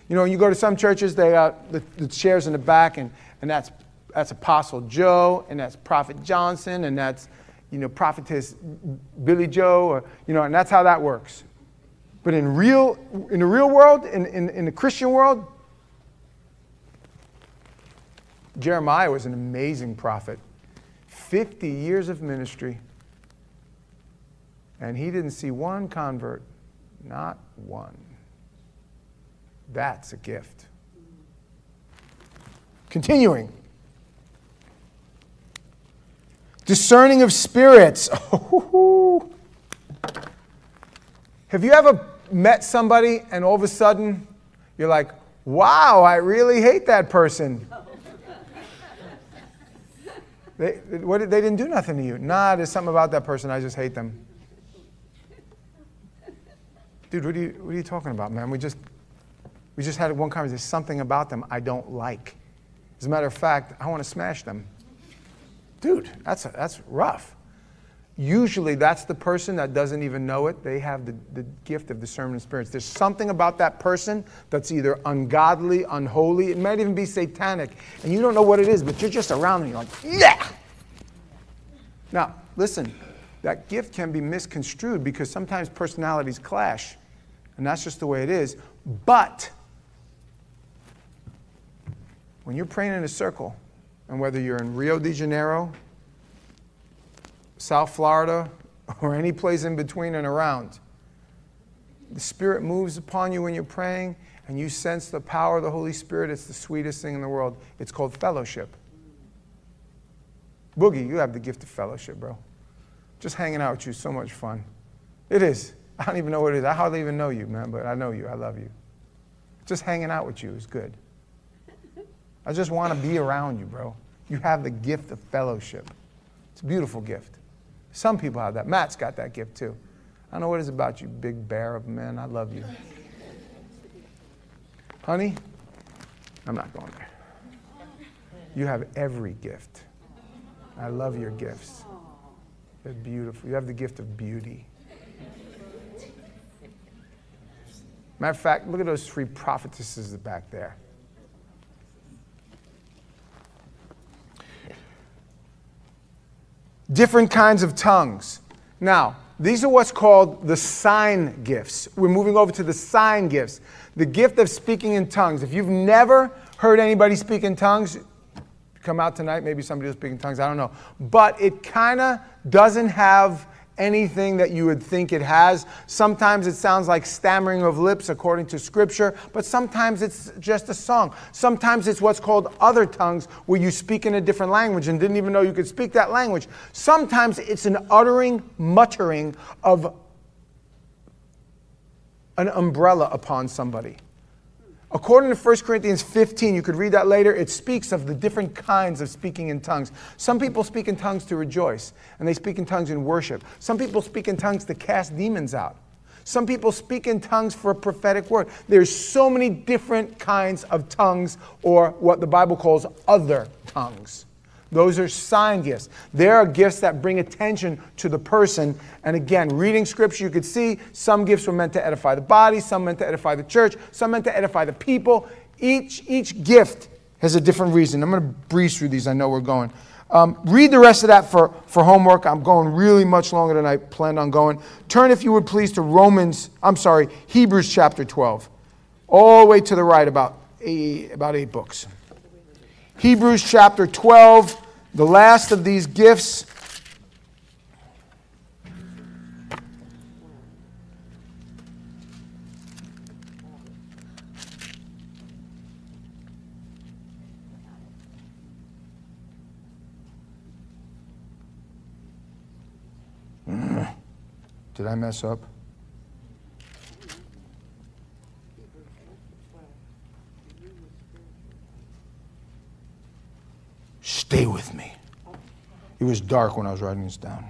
You know, you go to some churches, they got the, the chairs in the back, and, and that's, that's Apostle Joe, and that's Prophet Johnson, and that's, you know, Prophetess Billy Joe, or, you know, and that's how that works. But in real, in the real world, in, in, in the Christian world, Jeremiah was an amazing prophet. 50 years of ministry, and he didn't see one convert, not one. That's a gift. Continuing. Discerning of spirits. Have you ever met somebody and all of a sudden you're like, wow, I really hate that person? They, what, they didn't do nothing to you. Nah, there's something about that person. I just hate them. Dude, what are you, what are you talking about, man? We just, we just had one conversation. There's something about them I don't like. As a matter of fact, I want to smash them. Dude, that's, a, that's rough. Usually, that's the person that doesn't even know it. They have the, the gift of discernment spirits. There's something about that person that's either ungodly, unholy, it might even be satanic, and you don't know what it is, but you're just around and you're like, yeah! Now, listen, that gift can be misconstrued because sometimes personalities clash, and that's just the way it is. But when you're praying in a circle, and whether you're in Rio de Janeiro, South Florida, or any place in between and around. The Spirit moves upon you when you're praying, and you sense the power of the Holy Spirit. It's the sweetest thing in the world. It's called fellowship. Boogie, you have the gift of fellowship, bro. Just hanging out with you is so much fun. It is. I don't even know what it is. I hardly even know you, man, but I know you. I love you. Just hanging out with you is good. I just want to be around you, bro. You have the gift of fellowship. It's a beautiful gift. Some people have that. Matt's got that gift too. I don't know what it is about you, big bear of a man. I love you. Honey, I'm not going there. You have every gift. I love your gifts. They're beautiful. You have the gift of beauty. Matter of fact, look at those three prophetesses back there. Different kinds of tongues. Now, these are what's called the sign gifts. We're moving over to the sign gifts. The gift of speaking in tongues. If you've never heard anybody speak in tongues, come out tonight, maybe somebody will speak in tongues, I don't know. But it kind of doesn't have anything that you would think it has. Sometimes it sounds like stammering of lips according to scripture, but sometimes it's just a song. Sometimes it's what's called other tongues where you speak in a different language and didn't even know you could speak that language. Sometimes it's an uttering, muttering of an umbrella upon somebody. According to 1 Corinthians 15, you could read that later, it speaks of the different kinds of speaking in tongues. Some people speak in tongues to rejoice, and they speak in tongues in worship. Some people speak in tongues to cast demons out. Some people speak in tongues for a prophetic word. There's so many different kinds of tongues, or what the Bible calls other tongues. Those are sign gifts. There are gifts that bring attention to the person. And again, reading scripture, you could see some gifts were meant to edify the body, some meant to edify the church, some meant to edify the people. Each, each gift has a different reason. I'm going to breeze through these. I know we're going. Um, read the rest of that for, for homework. I'm going really much longer than I planned on going. Turn, if you would please, to Romans, I'm sorry, Hebrews chapter 12. All the way to the right, about eight, about eight books. Hebrews chapter 12, the last of these gifts. Mm. Did I mess up? Stay with me. It was dark when I was writing this down.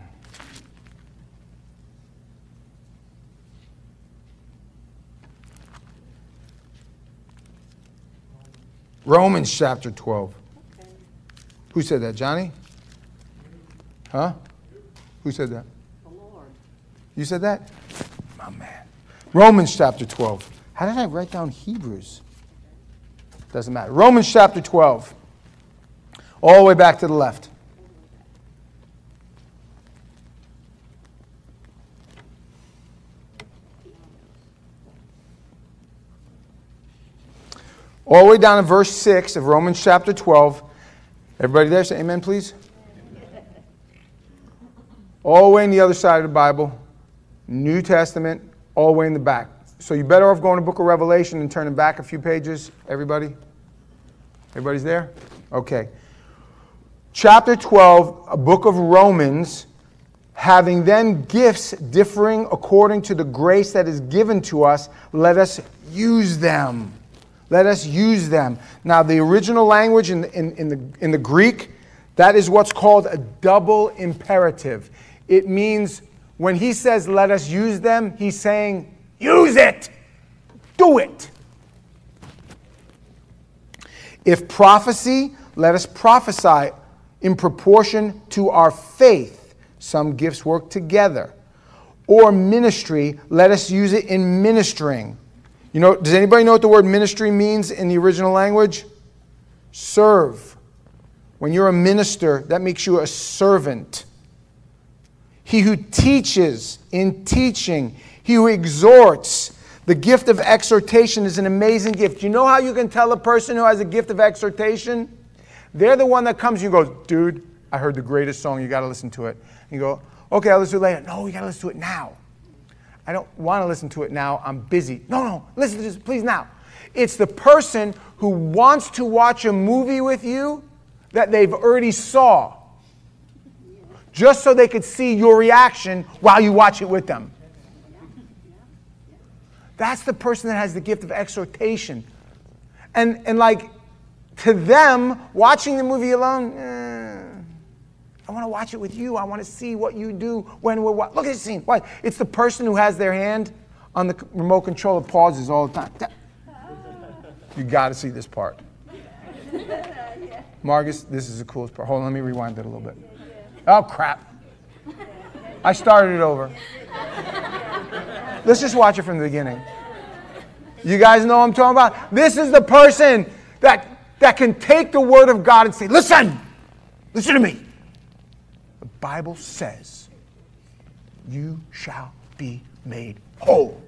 Romans chapter 12. Who said that? Johnny? Huh? Who said that? The Lord. You said that? My man. Romans chapter 12. How did I write down Hebrews? Doesn't matter. Romans chapter 12. All the way back to the left. All the way down to verse 6 of Romans chapter 12. Everybody there say amen, please? All the way in the other side of the Bible, New Testament, all the way in the back. So you better off going to book of Revelation and turning back a few pages, everybody? Everybody's there? Okay. Chapter 12, a book of Romans, having then gifts differing according to the grace that is given to us, let us use them. Let us use them. Now, the original language in, in, in, the, in the Greek, that is what's called a double imperative. It means when he says, let us use them, he's saying, use it, do it. If prophecy, let us prophesy in proportion to our faith. Some gifts work together. Or ministry, let us use it in ministering. You know, does anybody know what the word ministry means in the original language? Serve. When you're a minister, that makes you a servant. He who teaches in teaching, he who exhorts. The gift of exhortation is an amazing gift. You know how you can tell a person who has a gift of exhortation? They're the one that comes and goes, dude, I heard the greatest song, you got to listen to it. And you go, okay, I'll listen to it later. No, you got to listen to it now. I don't want to listen to it now. I'm busy. No, no, listen to this, please, now. It's the person who wants to watch a movie with you that they've already saw, just so they could see your reaction while you watch it with them. That's the person that has the gift of exhortation. And, and like, to them, watching the movie alone, eh, I want to watch it with you. I want to see what you do when we're watching. Look at this scene. What? It's the person who has their hand on the remote control that pauses all the time. You got to see this part. Marcus, this is the coolest part. Hold on, let me rewind it a little bit. Oh, crap. I started it over. Let's just watch it from the beginning. You guys know what I'm talking about? This is the person that, that can take the word of God and say, Listen, listen to me. The Bible says, You shall be made whole.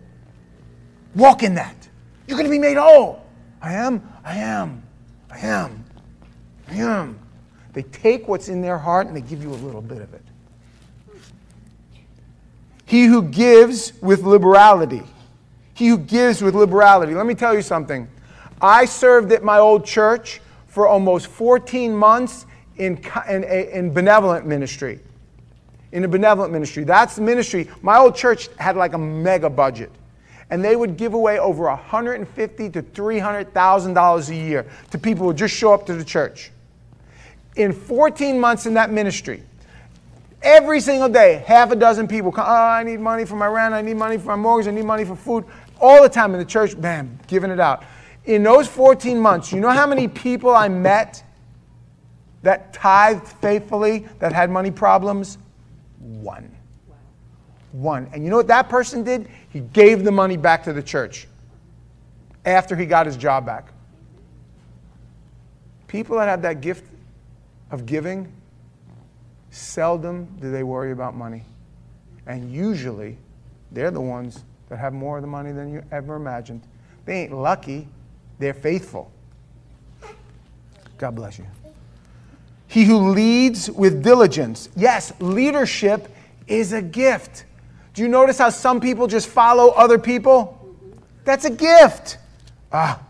Walk in that. You're going to be made whole. I am, I am, I am, I am. They take what's in their heart and they give you a little bit of it. He who gives with liberality. He who gives with liberality. Let me tell you something. I served at my old church for almost 14 months in, in, in benevolent ministry. In a benevolent ministry. That's the ministry. My old church had like a mega budget. and they would give away over 150 to 300,000 dollars a year to people who just show up to the church. In 14 months in that ministry, every single day, half a dozen people come. Oh, I need money for my rent. I need money for my mortgage. I need money for food. All the time in the church, bam, giving it out. In those 14 months, you know how many people I met that tithed faithfully that had money problems? One. One. And you know what that person did? He gave the money back to the church after he got his job back. People that have that gift of giving, seldom do they worry about money. And usually, they're the ones that have more of the money than you ever imagined. They ain't lucky, they're faithful. God bless you. He who leads with diligence. Yes, leadership is a gift. Do you notice how some people just follow other people? That's a gift. Ah.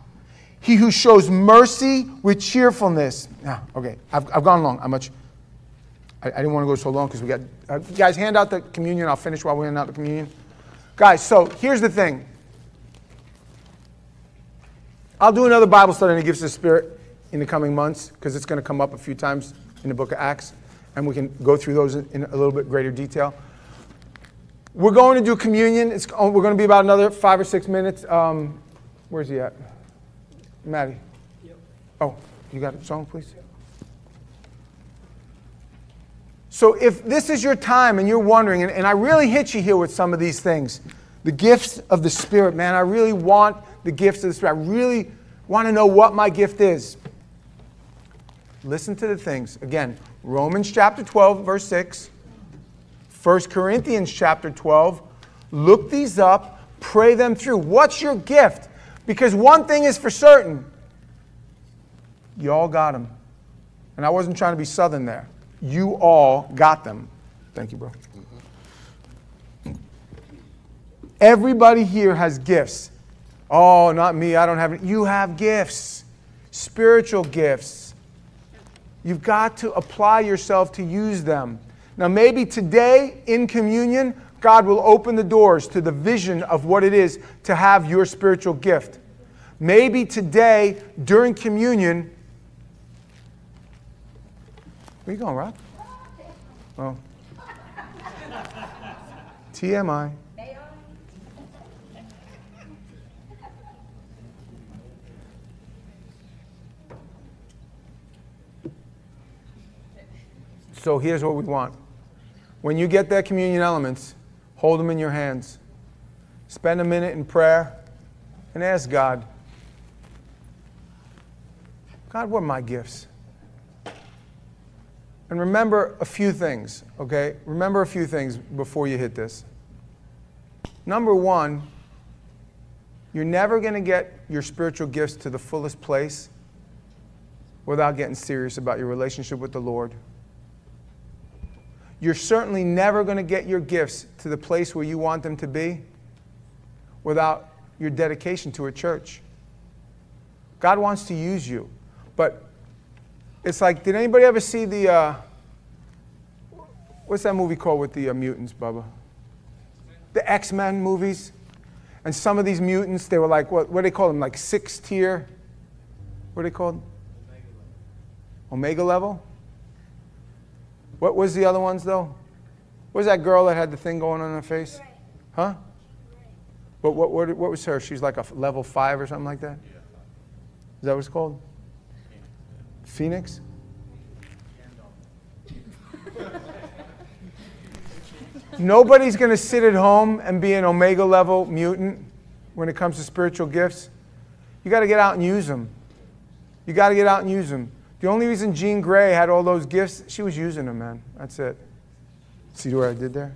He who shows mercy with cheerfulness. Ah, okay, I've, I've gone long. How much? I, I, didn't want to go so long because we got. Uh, guys, hand out the communion. I'll finish while we hand out the communion. Guys, so here's the thing. I'll do another Bible study on the gifts of the Spirit in the coming months because it's going to come up a few times in the book of Acts, and we can go through those in, a little bit greater detail. We're going to do communion. It's, oh, we're going to be about another five or six minutes. Um, where's he at? Maddie. Yep. Oh, you got a song, please? So if this is your time and you're wondering, and, and I really hit you here with some of these things, the gifts of the Spirit, man, I really want the gifts of the Spirit. I really want to know what my gift is. Listen to the things. Again, Romans chapter 12, verse 6. 1 Corinthians chapter 12. Look these up, pray them through. What's your gift? Because one thing is for certain you all got them. And I wasn't trying to be southern there. You all got them. Thank you, bro. Everybody here has gifts. Oh, not me. I don't have it. You have gifts, spiritual gifts. You've got to apply yourself to use them. Now, maybe today in communion, God will open the doors to the vision of what it is to have your spiritual gift. Maybe today during communion, where you going, Rob? Oh. TMI. So here's what we want. When you get their communion elements, hold them in your hands. Spend a minute in prayer and ask God, God, what are my gifts? And remember a few things, okay? Remember a few things before you hit this. Number one, you're never going to get your spiritual gifts to the fullest place without getting serious about your relationship with the Lord you're certainly never going to get your gifts to the place where you want them to be without your dedication to a church. God wants to use you. But it's like, did anybody ever see the, uh, what's that movie called with the uh, mutants, Bubba? The X Men movies. And some of these mutants, they were like, what, what do they call them? Like six tier? What are they called? Omega level. Omega level? What was the other ones though? What was that girl that had the thing going on her face? Huh? But what, what, what was her? She's like a level five or something like that? Is that what it's called? Phoenix? Nobody's going to sit at home and be an omega level mutant when it comes to spiritual gifts. You got to get out and use them. You got to get out and use them. The only reason Jean Grey had all those gifts, she was using them, man. That's it. See what I did there?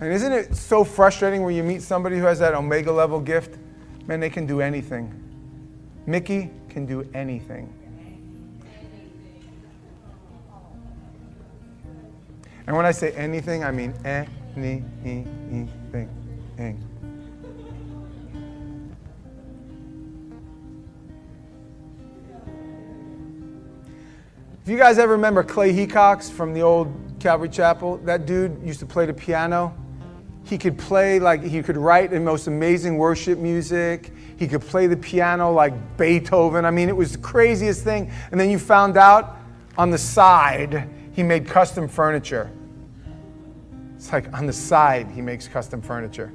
And isn't it so frustrating when you meet somebody who has that omega level gift? Man, they can do anything. Mickey can do anything. And when I say anything, I mean anything. You guys ever remember Clay Hecox from the old Calvary Chapel, that dude used to play the piano. He could play like he could write the most amazing worship music. He could play the piano like Beethoven. I mean, it was the craziest thing. And then you found out on the side, he made custom furniture. It's like on the side, he makes custom furniture.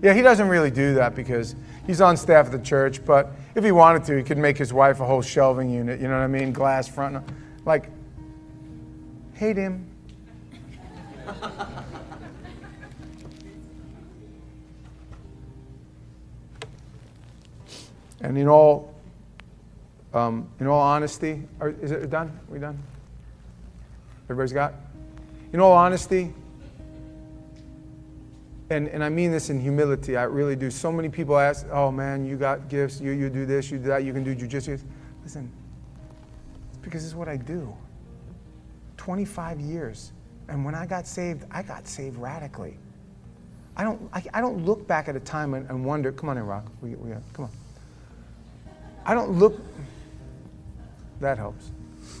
Yeah, he doesn't really do that because he's on staff at the church, but if he wanted to, he could make his wife a whole shelving unit, you know what I mean? Glass front. Like, hate him. and in all, um, in all honesty, are, is it done? Are we done? Everybody's got? In all honesty, and, and I mean this in humility, I really do. So many people ask, oh man, you got gifts, you, you do this, you do that, you can do jujitsu. Listen, because it's what I do. 25 years. And when I got saved, I got saved radically. I don't, I, I don't look back at a time and, and wonder, come on Iraq. We, we, uh, come on. I don't look, that helps.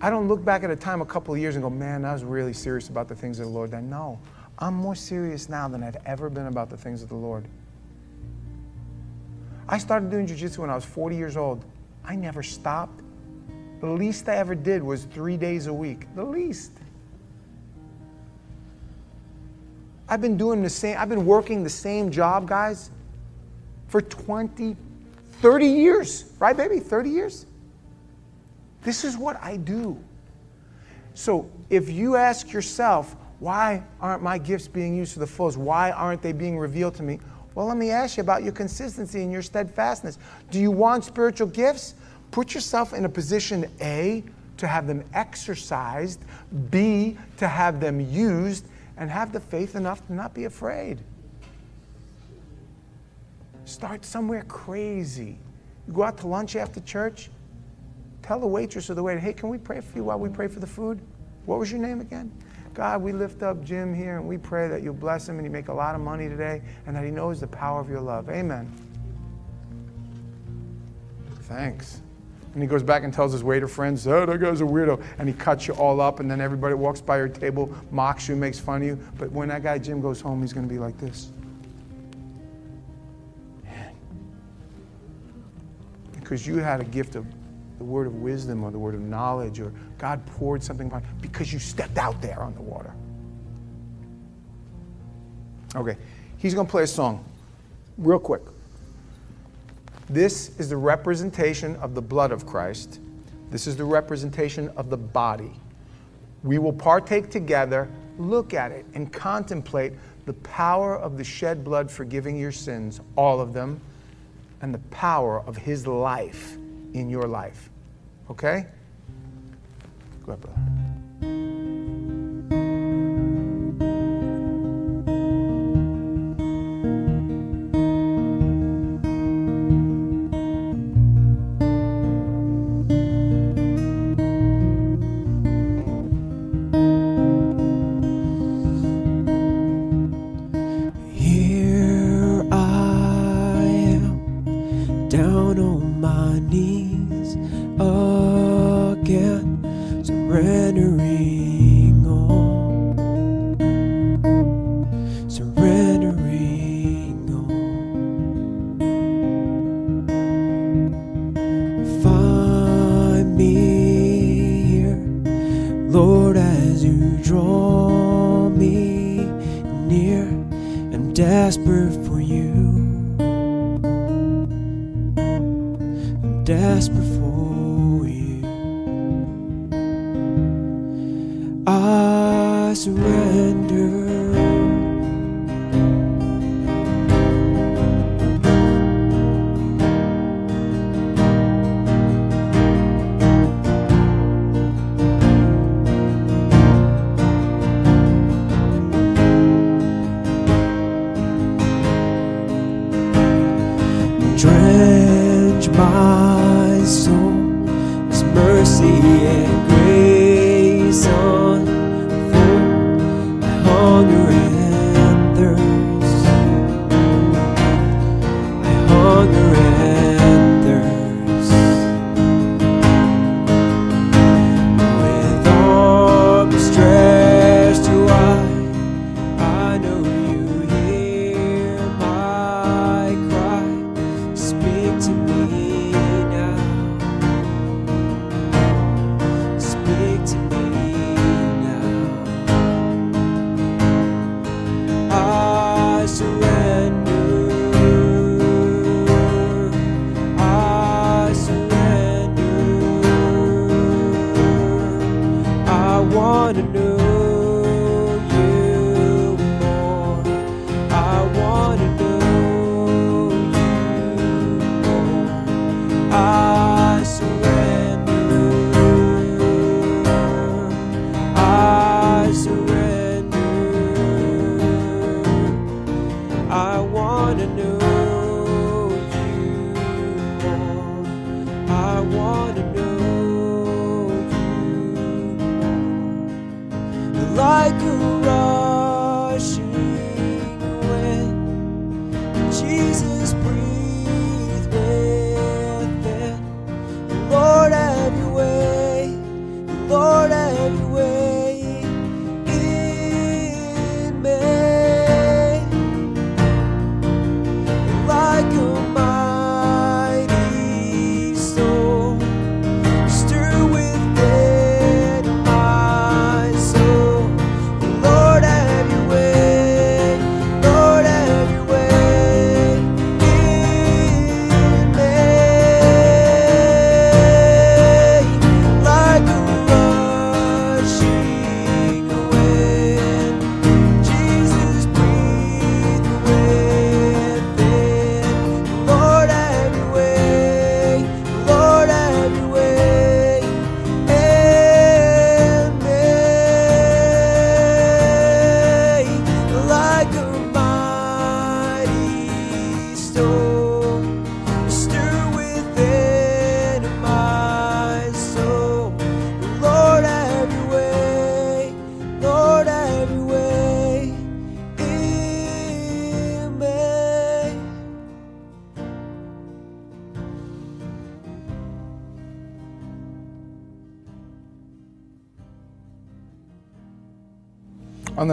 I don't look back at a time a couple of years and go, man, I was really serious about the things of the Lord then. No, I'm more serious now than I've ever been about the things of the Lord. I started doing jujitsu when I was 40 years old. I never stopped. The least I ever did was three days a week. The least. I've been doing the same, I've been working the same job, guys, for 20, 30 years, right, baby? 30 years? This is what I do. So if you ask yourself, why aren't my gifts being used to the fullest? Why aren't they being revealed to me? Well, let me ask you about your consistency and your steadfastness. Do you want spiritual gifts? Put yourself in a position A, to have them exercised, B, to have them used, and have the faith enough to not be afraid. Start somewhere crazy. You go out to lunch after church, tell the waitress or the waiter, hey, can we pray for you while we pray for the food? What was your name again? God, we lift up Jim here and we pray that you'll bless him and you make a lot of money today and that he knows the power of your love. Amen. Thanks. And he goes back and tells his waiter friends, oh, that guy's a weirdo. And he cuts you all up, and then everybody walks by your table, mocks you, makes fun of you. But when that guy Jim goes home, he's going to be like this. Because you had a gift of the word of wisdom or the word of knowledge, or God poured something upon because you stepped out there on the water. Okay, he's going to play a song real quick. This is the representation of the blood of Christ. This is the representation of the body. We will partake together, look at it, and contemplate the power of the shed blood forgiving your sins, all of them, and the power of his life in your life. Okay? Go ahead, brother.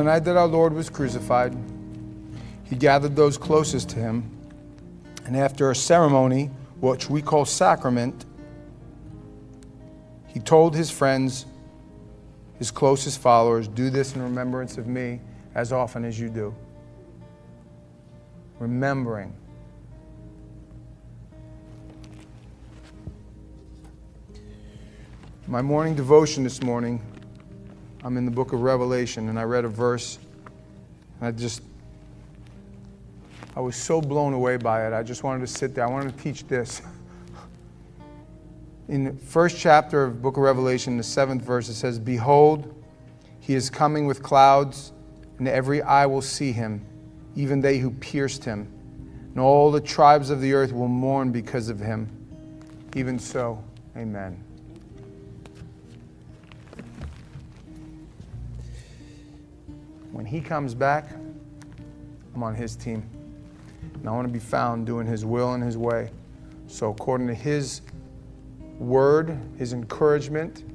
Night that our Lord was crucified, he gathered those closest to him, and after a ceremony, which we call sacrament, he told his friends, his closest followers, Do this in remembrance of me as often as you do. Remembering. My morning devotion this morning, I'm in the book of Revelation, and I read a verse, and I just, I was so blown away by it. I just wanted to sit there. I wanted to teach this. In the first chapter of book of Revelation, the seventh verse, it says, Behold, he is coming with clouds, and every eye will see him, even they who pierced him. And all the tribes of the earth will mourn because of him. Even so, amen. When he comes back, I'm on his team. And I want to be found doing his will and his way. So, according to his word, his encouragement,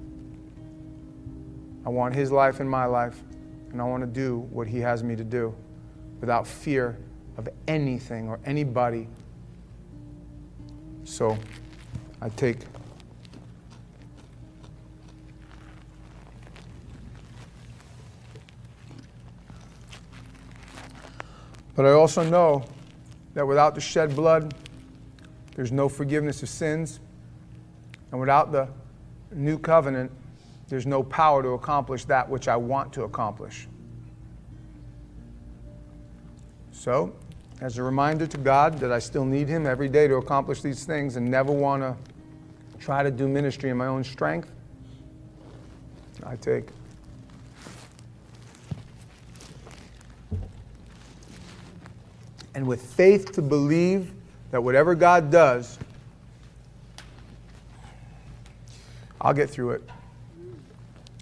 I want his life in my life. And I want to do what he has me to do without fear of anything or anybody. So, I take But I also know that without the shed blood, there's no forgiveness of sins. And without the new covenant, there's no power to accomplish that which I want to accomplish. So, as a reminder to God that I still need Him every day to accomplish these things and never want to try to do ministry in my own strength, I take. And with faith to believe that whatever God does, I'll get through it.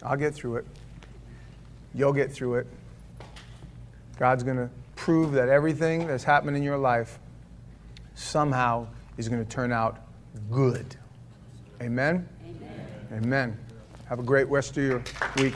I'll get through it. You'll get through it. God's going to prove that everything that's happened in your life somehow is going to turn out good. Amen? Amen. Amen. Have a great rest of your week.